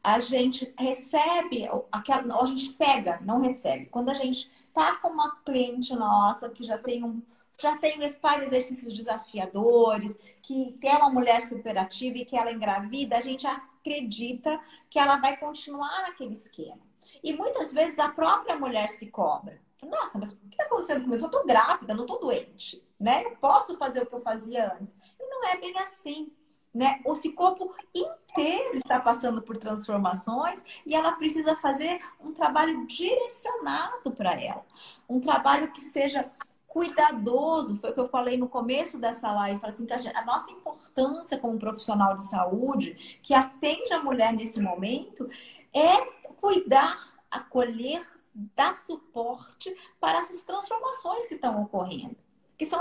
a gente recebe, aquela, a gente pega, não recebe. Quando a gente tá com uma cliente nossa que já tem um já tem faz exercícios desafiadores, que tem uma mulher superativa e que ela engravida, a gente acredita que ela vai continuar naquele esquema. E muitas vezes a própria mulher se cobra. Nossa, mas o que está acontecendo comigo? Eu tô grávida, não tô doente, né? Eu posso fazer o que eu fazia antes. E não é bem assim né? Esse corpo inteiro está passando por transformações e ela precisa fazer um trabalho direcionado para ela, um trabalho que seja cuidadoso. Foi o que eu falei no começo dessa live, assim que a nossa importância como profissional de saúde que atende a mulher nesse momento é cuidar, acolher, dar suporte para essas transformações que estão ocorrendo que são,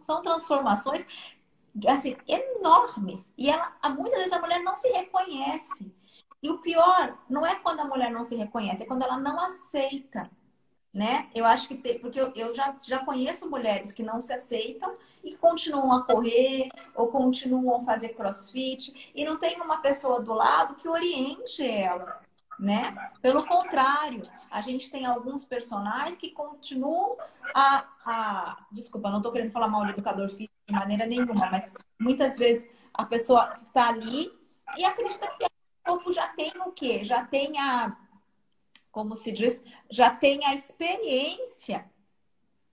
são transformações assim, enormes. E ela, muitas vezes a mulher não se reconhece. E o pior não é quando a mulher não se reconhece, é quando ela não aceita. Né? Eu acho que tem, porque eu, eu já, já conheço mulheres que não se aceitam e continuam a correr ou continuam a fazer crossfit e não tem uma pessoa do lado que oriente ela, né? Pelo contrário, a gente tem alguns personagens que continuam a. a... Desculpa, não estou querendo falar mal de educador físico de maneira nenhuma, mas muitas vezes a pessoa está ali e acredita que o corpo já tem o quê? Já tem a. Como se diz? Já tem a experiência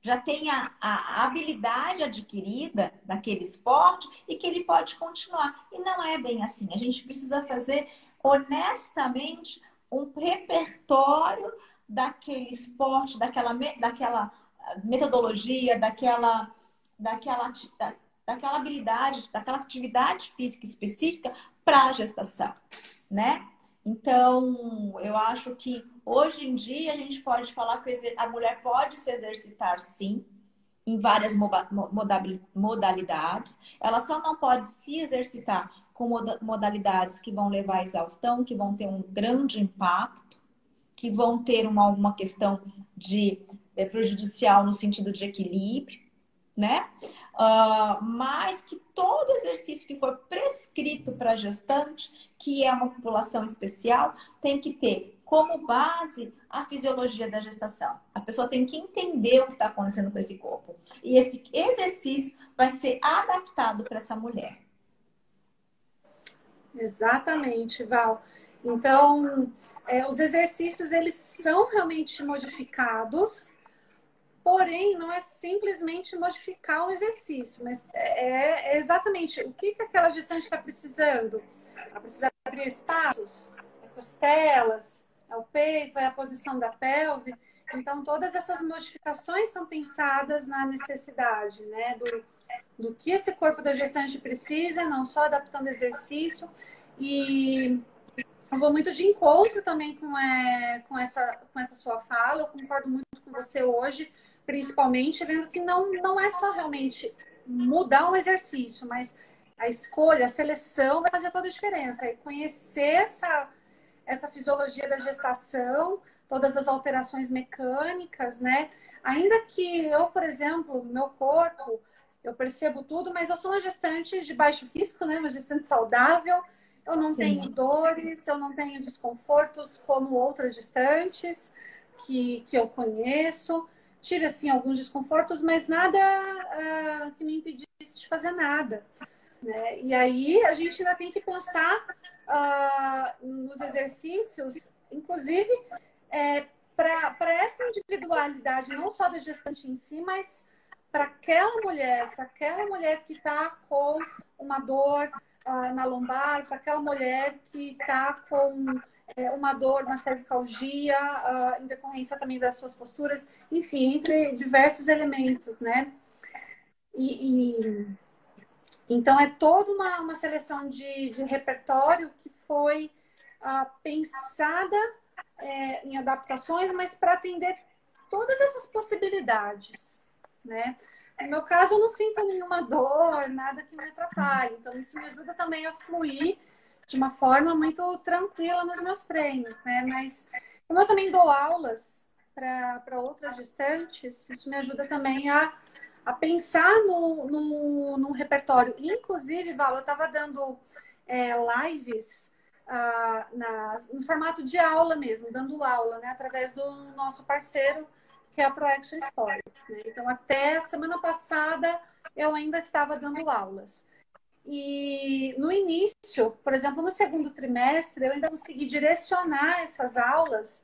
já tem a, a, habilidade adquirida daquele esporte e que ele pode continuar. E não é bem assim. A gente precisa fazer honestamente um repertório daquele esporte, daquela, daquela metodologia, daquela, daquela, da, daquela habilidade, daquela atividade física específica para a gestação, né? Então, eu acho que hoje em dia a gente pode falar que a mulher pode se exercitar sim, em várias modalidades. Ela só não pode se exercitar com modalidades que vão levar à exaustão, que vão ter um grande impacto, que vão ter uma, uma questão de é, prejudicial no sentido de equilíbrio, né? Uh, mas que todo exercício que for prescrito para gestante, que é uma população especial, tem que ter como base a fisiologia da gestação. A pessoa tem que entender o que está acontecendo com esse corpo. E esse exercício vai ser adaptado para essa mulher. Exatamente, Val. Então, é, os exercícios eles são realmente modificados, porém não é simplesmente modificar o exercício, mas é, é exatamente o que, que aquela gestante está precisando. Ela precisa abrir espaços, é costelas, é o peito, é a posição da pelve. Então, todas essas modificações são pensadas na necessidade, né, do, do que esse corpo da gestante precisa, não só adaptando exercício. E eu vou muito de encontro também com, é, com, essa, com essa sua fala. Eu concordo muito com você hoje, principalmente vendo que não, não é só realmente mudar um exercício, mas a escolha, a seleção vai fazer toda a diferença. E conhecer essa, essa fisiologia da gestação, todas as alterações mecânicas, né? Ainda que eu, por exemplo, meu corpo, eu percebo tudo, mas eu sou uma gestante de baixo risco, né? Uma gestante saudável. Eu não Sim. tenho dores, eu não tenho desconfortos como outras gestantes que, que eu conheço. Tive, assim, alguns desconfortos, mas nada uh, que me impedisse de fazer nada. Né? E aí a gente ainda tem que pensar uh, nos exercícios, inclusive é, para essa individualidade, não só da gestante em si, mas para aquela mulher, para aquela mulher que está com uma dor na lombar, para aquela mulher que está com é, uma dor, uma cervicalgia, em decorrência também das suas posturas, enfim, entre diversos elementos, né? E, e então é toda uma, uma seleção de, de repertório que foi uh, pensada é, em adaptações, mas para atender todas essas possibilidades, né? No meu caso, eu não sinto nenhuma dor, nada que me atrapalhe. Então, isso me ajuda também a fluir de uma forma muito tranquila nos meus treinos, né? Mas, como eu também dou aulas para outras gestantes, isso me ajuda também a, a pensar no, no, no repertório. Inclusive, Val, eu estava dando é, lives ah, na, no formato de aula mesmo, dando aula, né, através do nosso parceiro, que é a ProAction Sports. Né? Então, até semana passada, eu ainda estava dando aulas. E no início, por exemplo, no segundo trimestre, eu ainda consegui direcionar essas aulas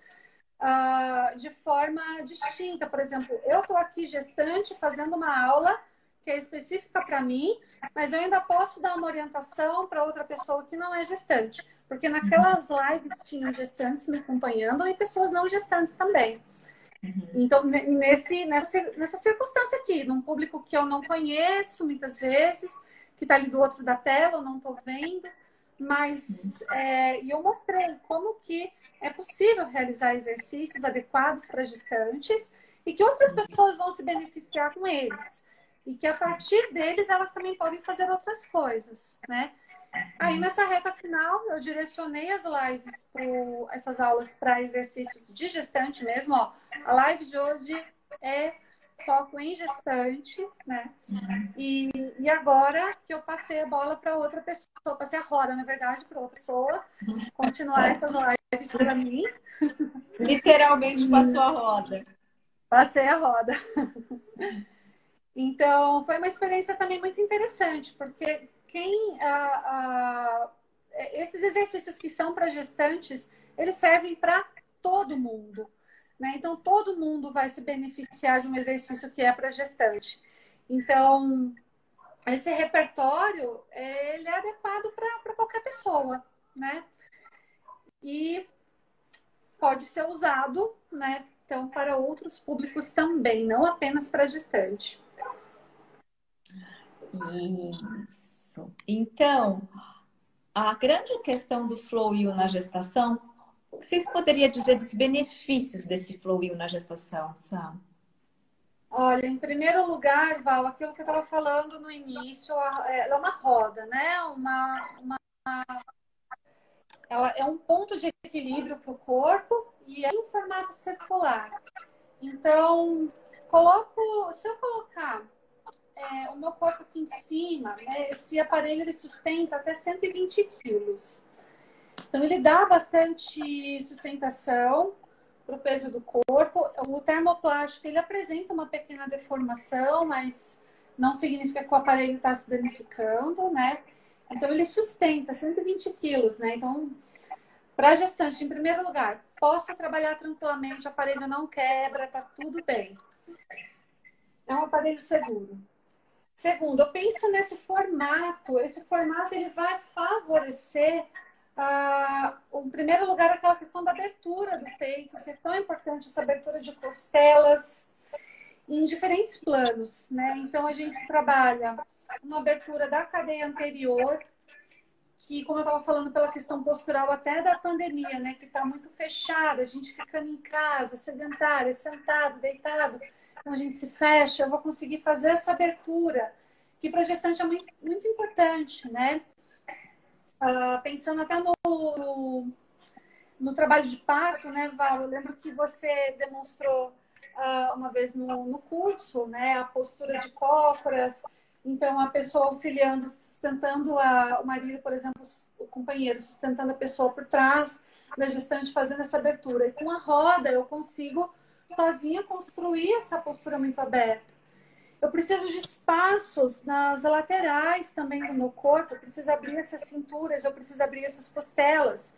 uh, de forma distinta. Por exemplo, eu estou aqui gestante fazendo uma aula que é específica para mim, mas eu ainda posso dar uma orientação para outra pessoa que não é gestante. Porque naquelas lives tinham gestantes me acompanhando e pessoas não gestantes também. Uhum. Então, nesse, nessa, nessa circunstância aqui, num público que eu não conheço muitas vezes, que está ali do outro da tela, eu não estou vendo, mas uhum. é, eu mostrei como que é possível realizar exercícios adequados para gestantes e que outras uhum. pessoas vão se beneficiar com eles. E que a partir deles elas também podem fazer outras coisas, né? Aí nessa reta final, eu direcionei as lives, pro, essas aulas para exercícios de gestante mesmo. Ó. A live de hoje é foco em gestante, né? E, e agora que eu passei a bola para outra pessoa, passei a roda, na verdade, para outra pessoa, continuar essas lives para mim. Literalmente passou a roda. Passei a roda. Então, foi uma experiência também muito interessante, porque quem esses exercícios que são para gestantes, eles servem para todo mundo. Né? Então, todo mundo vai se beneficiar de um exercício que é para gestante. Então, esse repertório ele é adequado para qualquer pessoa, né? E pode ser usado, né? Então, para outros públicos também, não apenas para gestante. Isso. Isso. Então, a grande questão do flow na gestação, o que você poderia dizer dos benefícios desse flow na gestação, Sam? Olha, em primeiro lugar, Val, aquilo que eu estava falando no início, ela é uma roda, né? Uma, uma, ela é um ponto de equilíbrio para o corpo e é em formato circular. Então, coloco, se eu colocar é, o meu corpo aqui em cima, né, esse aparelho ele sustenta até 120 quilos. Então, ele dá bastante sustentação para o peso do corpo. O termoplástico ele apresenta uma pequena deformação, mas não significa que o aparelho está se danificando, né? Então, ele sustenta 120 quilos, né? Então, para gestante, em primeiro lugar, posso trabalhar tranquilamente, o aparelho não quebra, tá tudo bem. É um aparelho seguro. Segundo, eu penso nesse formato. Esse formato ele vai favorecer, ah, em primeiro lugar, aquela questão da abertura do peito, que é tão importante essa abertura de costelas em diferentes planos, né? Então a gente trabalha uma abertura da cadeia anterior, que, como eu estava falando, pela questão postural até da pandemia, né, que está muito fechada, a gente ficando em casa, sedentária, sentado, deitado, então a gente se fecha, eu vou conseguir fazer essa abertura, que para gestante é muito, muito importante, né? Uh, pensando até no, no, trabalho de parto, né, Val? Eu lembro que você demonstrou uh, uma vez no, no curso, né, a postura de cócoras, então, a pessoa auxiliando, sustentando a, o marido, por exemplo, o companheiro, sustentando a pessoa por trás da gestante, fazendo essa abertura. E com a roda, eu consigo sozinha construir essa postura muito aberta. Eu preciso de espaços nas laterais também do meu corpo, eu preciso abrir essas cinturas, eu preciso abrir essas costelas.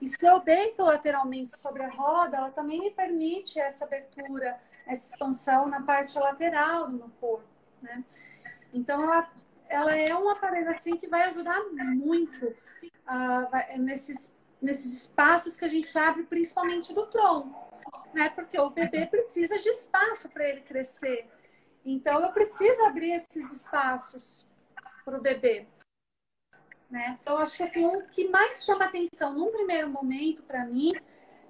E se eu deito lateralmente sobre a roda, ela também me permite essa abertura, essa expansão na parte lateral do meu corpo, né? Então, ela, ela é um aparelho assim que vai ajudar muito uh, nesses, nesses espaços que a gente abre, principalmente do tronco, né? Porque o bebê precisa de espaço para ele crescer. Então, eu preciso abrir esses espaços para o bebê. Né? Então, acho que assim, o que mais chama atenção num primeiro momento para mim,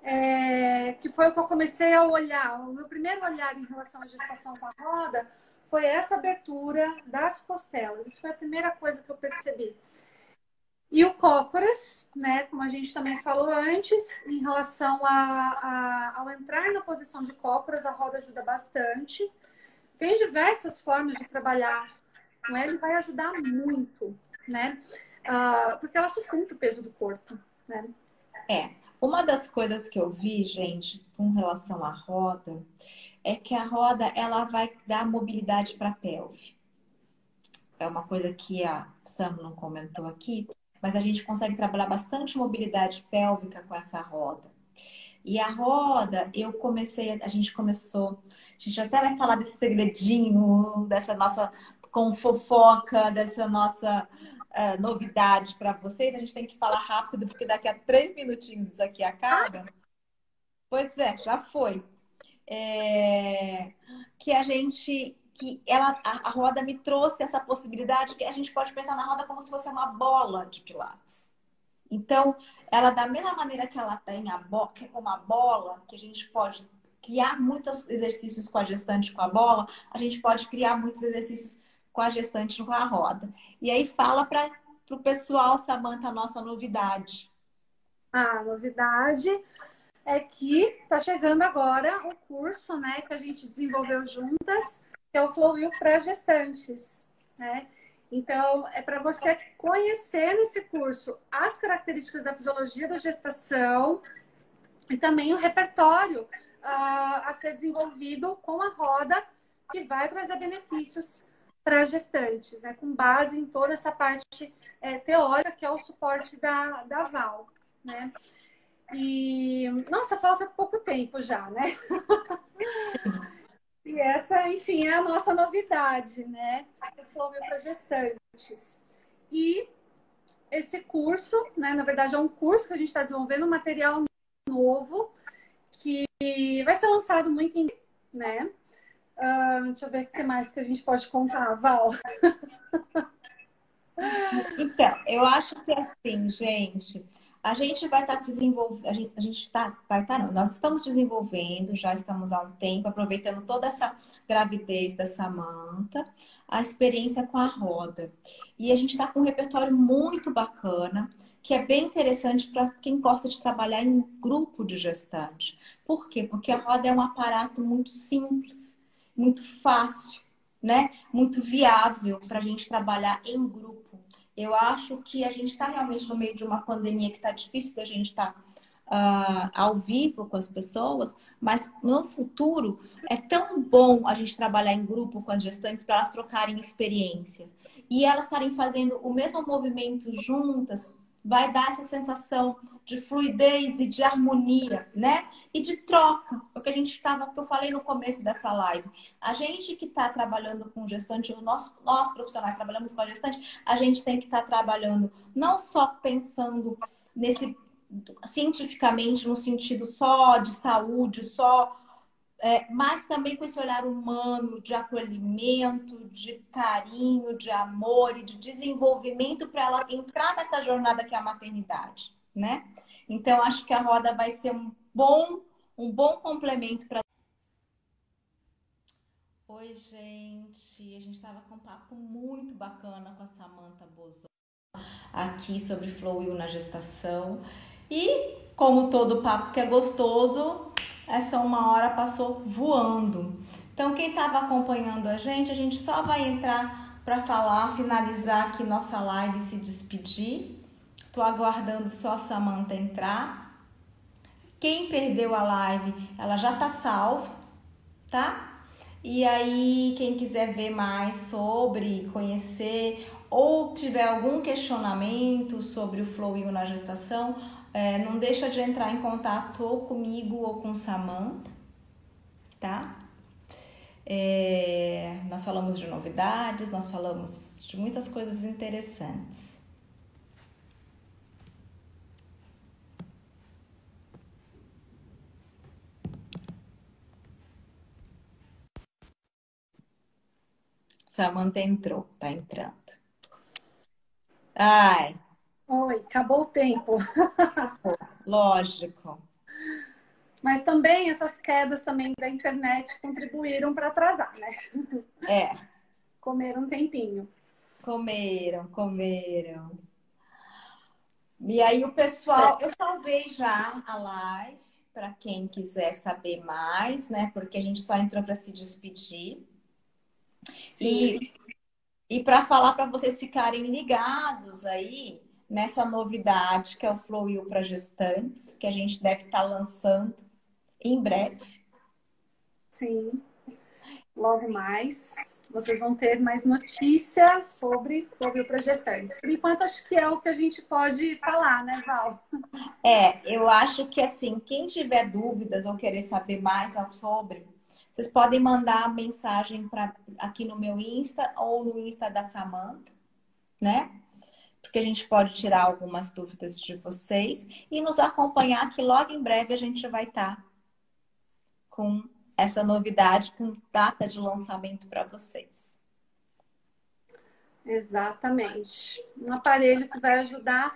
é, que foi o que eu comecei a olhar, o meu primeiro olhar em relação à gestação com a roda, foi essa abertura das costelas. Isso foi a primeira coisa que eu percebi. E o cócoras, né, como a gente também falou antes, em relação a, a, ao entrar na posição de cócoras, a roda ajuda bastante. Tem diversas formas de trabalhar com ele, vai ajudar muito, né? Uh, porque ela sustenta o peso do corpo, né? É. Uma das coisas que eu vi, gente, com relação à roda, é que a roda ela vai dar mobilidade para a pelve. É uma coisa que a Sam não comentou aqui, mas a gente consegue trabalhar bastante mobilidade pélvica com essa roda. E a roda, eu comecei, a gente começou, a gente até vai falar desse segredinho, dessa nossa com fofoca, dessa nossa uh, novidade para vocês. A gente tem que falar rápido, porque daqui a três minutinhos isso aqui acaba. Pois é, já foi é, que a gente que ela a, a, roda me trouxe essa possibilidade que a gente pode pensar na roda como se fosse uma bola de pilates. Então, ela da mesma maneira que ela tem a que é como a bola, que a gente pode criar muitos exercícios com a gestante com a bola, a gente pode criar muitos exercícios com a gestante com a roda. E aí fala para o pessoal, Samanta, a nossa novidade. A novidade é que está chegando agora o curso, né, que a gente desenvolveu juntas, que é o Flowil para gestantes, né? Então, é para você conhecer nesse curso as características da fisiologia da gestação e também o repertório uh, a ser desenvolvido com a roda, que vai trazer benefícios para gestantes, né? Com base em toda essa parte é, teórica, que é o suporte da, da VAL, né? E, nossa, falta pouco tempo já, né? e essa, enfim, é a nossa novidade, né? O para gestantes. E esse curso, né, na verdade, é um curso que a gente está desenvolvendo, um material novo, que vai ser lançado muito em né? Uh, deixa eu ver o que mais que a gente pode contar, Val. Então, eu acho que assim, gente, a gente vai estar tá desenvolvendo, a gente, está, vai estar, tá, não, nós estamos desenvolvendo, já estamos há um tempo, aproveitando toda essa gravidez da Samanta, a experiência com a roda. E a gente está com um repertório muito bacana, que é bem interessante para quem gosta de trabalhar em grupo de gestante. Por quê? Porque a roda é um aparato muito simples, muito fácil, né? Muito viável para a gente trabalhar em grupo. Eu acho que a gente está realmente no meio de uma pandemia que está difícil da gente estar tá, uh, ao vivo com as pessoas, mas no futuro é tão bom a gente trabalhar em grupo com as gestantes para elas trocarem experiência. E elas estarem fazendo o mesmo movimento juntas, vai dar essa sensação de fluidez e de harmonia, né? E de troca, o que a gente estava, que eu falei no começo dessa live. A gente que está trabalhando com gestante, nós, nós profissionais trabalhamos com a gestante, a gente tem que estar tá trabalhando não só pensando nesse cientificamente no sentido só de saúde, só é, mas também com esse olhar humano de acolhimento, de carinho, de amor e de desenvolvimento para ela entrar nessa jornada que é a maternidade, né? Então acho que a roda vai ser um bom um bom complemento para Oi, gente. A gente estava com um papo muito bacana com a Samantha Bozon aqui sobre Flow na gestação. E como todo papo que é gostoso, essa uma hora passou voando. Então, quem estava acompanhando a gente, a gente só vai entrar para falar, finalizar aqui nossa live e se despedir. Tô aguardando só a Samanta entrar. Quem perdeu a live, ela já tá salva, tá? E aí, quem quiser ver mais sobre, conhecer ou tiver algum questionamento sobre o Flow na gestação, é, não deixa de entrar em contato ou comigo ou com Samantha, tá? É, nós falamos de novidades, nós falamos de muitas coisas interessantes. Samanta entrou, tá entrando. Ai. Oi, acabou o tempo. Lógico. Mas também essas quedas também da internet contribuíram para atrasar, né? É. Comeram um tempinho. Comeram, comeram. E aí o pessoal, eu salvei já a live para quem quiser saber mais, né? Porque a gente só entrou para se despedir. Sim. E, e para falar para vocês ficarem ligados aí nessa novidade que é o Flow para gestantes, que a gente deve estar tá lançando em breve. Sim. Logo mais, vocês vão ter mais notícias sobre Flow para gestantes. Por enquanto, acho que é o que a gente pode falar, né, Val? É, eu acho que assim, quem tiver dúvidas ou querer saber mais sobre, vocês podem mandar mensagem para aqui no meu Insta ou no Insta da Samantha, né? Porque a gente pode tirar algumas dúvidas de vocês e nos acompanhar que logo em breve a gente vai estar tá com essa novidade, com data de lançamento para vocês. Exatamente. Um aparelho que vai ajudar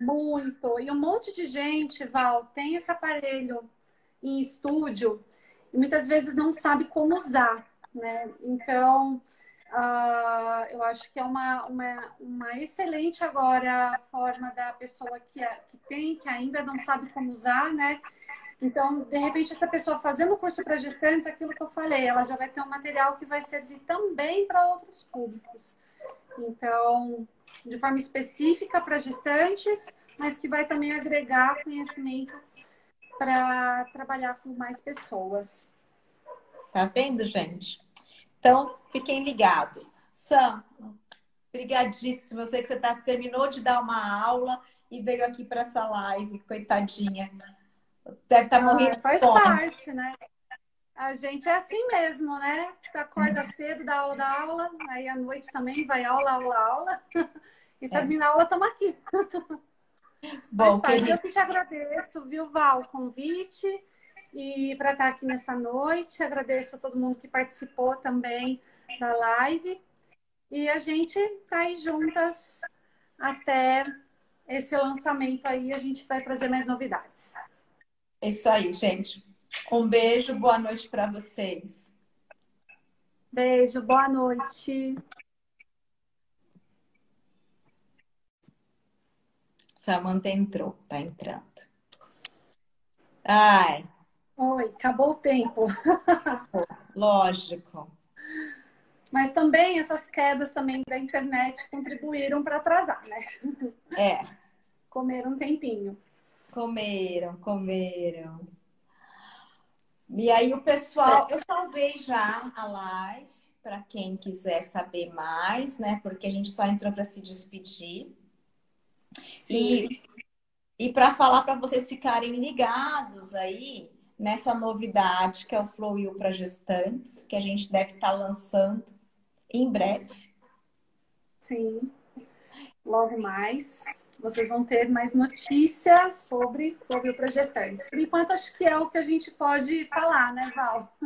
muito. E um monte de gente, Val, tem esse aparelho em estúdio e muitas vezes não sabe como usar, né? Então, uh, eu acho que é uma, uma, uma excelente agora forma da pessoa que, é, que tem, que ainda não sabe como usar, né? Então, de repente, essa pessoa fazendo o curso para gestantes, aquilo que eu falei, ela já vai ter um material que vai servir também para outros públicos. Então, de forma específica para gestantes, mas que vai também agregar conhecimento para trabalhar com mais pessoas. Tá vendo, gente? Então, fiquem ligados. Sam, brigadíssima. Você que você tá, terminou de dar uma aula e veio aqui para essa live, coitadinha. Deve estar tá morrendo. Ah, faz parte, né? A gente é assim mesmo, né? Acorda cedo, dá aula, dá aula, aí à noite também vai aula, aula, aula. E termina é. a aula, estamos aqui. Bom, Mas, eu que te agradeço, viu, Val, o convite e para estar aqui nessa noite. Agradeço a todo mundo que participou também da live. E a gente tá aí juntas até esse lançamento aí. A gente vai trazer mais novidades. É isso aí, gente. Um beijo, boa noite para vocês. Beijo, boa noite. Samanta entrou, tá entrando. Ai. Oi, acabou o tempo. Lógico. Mas também essas quedas também da internet contribuíram para atrasar, né? É. Comeram um tempinho. Comeram, comeram. E aí o pessoal, eu salvei já a live para quem quiser saber mais, né? Porque a gente só entrou para se despedir. Sim. E, e para falar para vocês ficarem ligados aí nessa novidade que é o Flow para gestantes, que a gente deve estar tá lançando em breve. Sim. Logo mais, vocês vão ter mais notícias sobre Flowville para gestantes. Por enquanto, acho que é o que a gente pode falar, né, Val?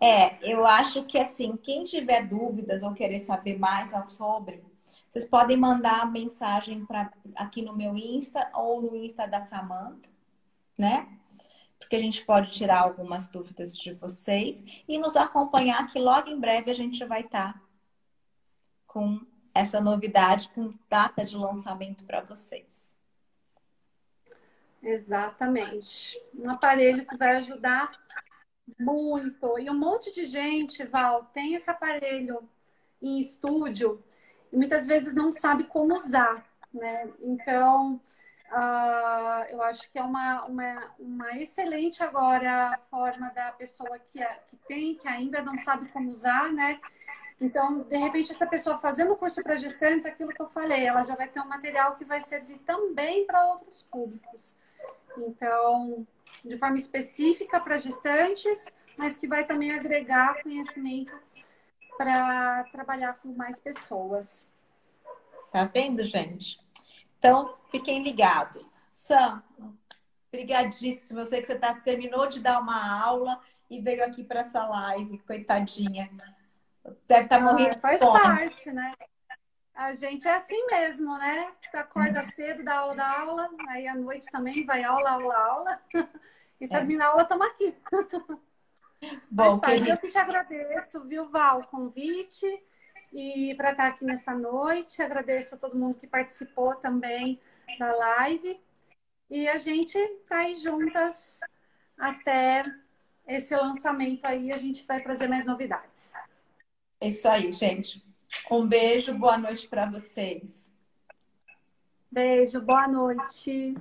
É, eu acho que assim, quem tiver dúvidas ou querer saber mais sobre, vocês podem mandar mensagem para aqui no meu Insta ou no Insta da Samantha, né? Porque a gente pode tirar algumas dúvidas de vocês e nos acompanhar que logo em breve a gente vai estar tá com essa novidade, com data de lançamento para vocês. Exatamente. Um aparelho que vai ajudar muito. E um monte de gente, Val, tem esse aparelho em estúdio e muitas vezes não sabe como usar, né? Então, uh, eu acho que é uma, uma, uma excelente agora forma da pessoa que, é, que tem, que ainda não sabe como usar, né? Então, de repente, essa pessoa fazendo o curso para gestantes, aquilo que eu falei, ela já vai ter um material que vai servir também para outros públicos. Então, de forma específica para gestantes, mas que vai também agregar conhecimento para trabalhar com mais pessoas. Tá vendo, gente? Então, fiquem ligados. Sam, brigadíssimo. Você que você tá, terminou de dar uma aula e veio aqui para essa live, coitadinha. Deve estar tá morrendo. Ah, faz parte, né? A gente é assim mesmo, né? Acorda cedo, dá aula, dá aula, aí à noite também vai aula, aula, aula. E termina a aula, estamos aqui. Bom, Mas, que... eu que te agradeço, viu, Val, o convite e para estar aqui nessa noite. Agradeço a todo mundo que participou também da live. E a gente tá aí juntas até esse lançamento aí. A gente vai trazer mais novidades. É isso aí, gente. Um beijo, boa noite para vocês. Beijo, boa noite.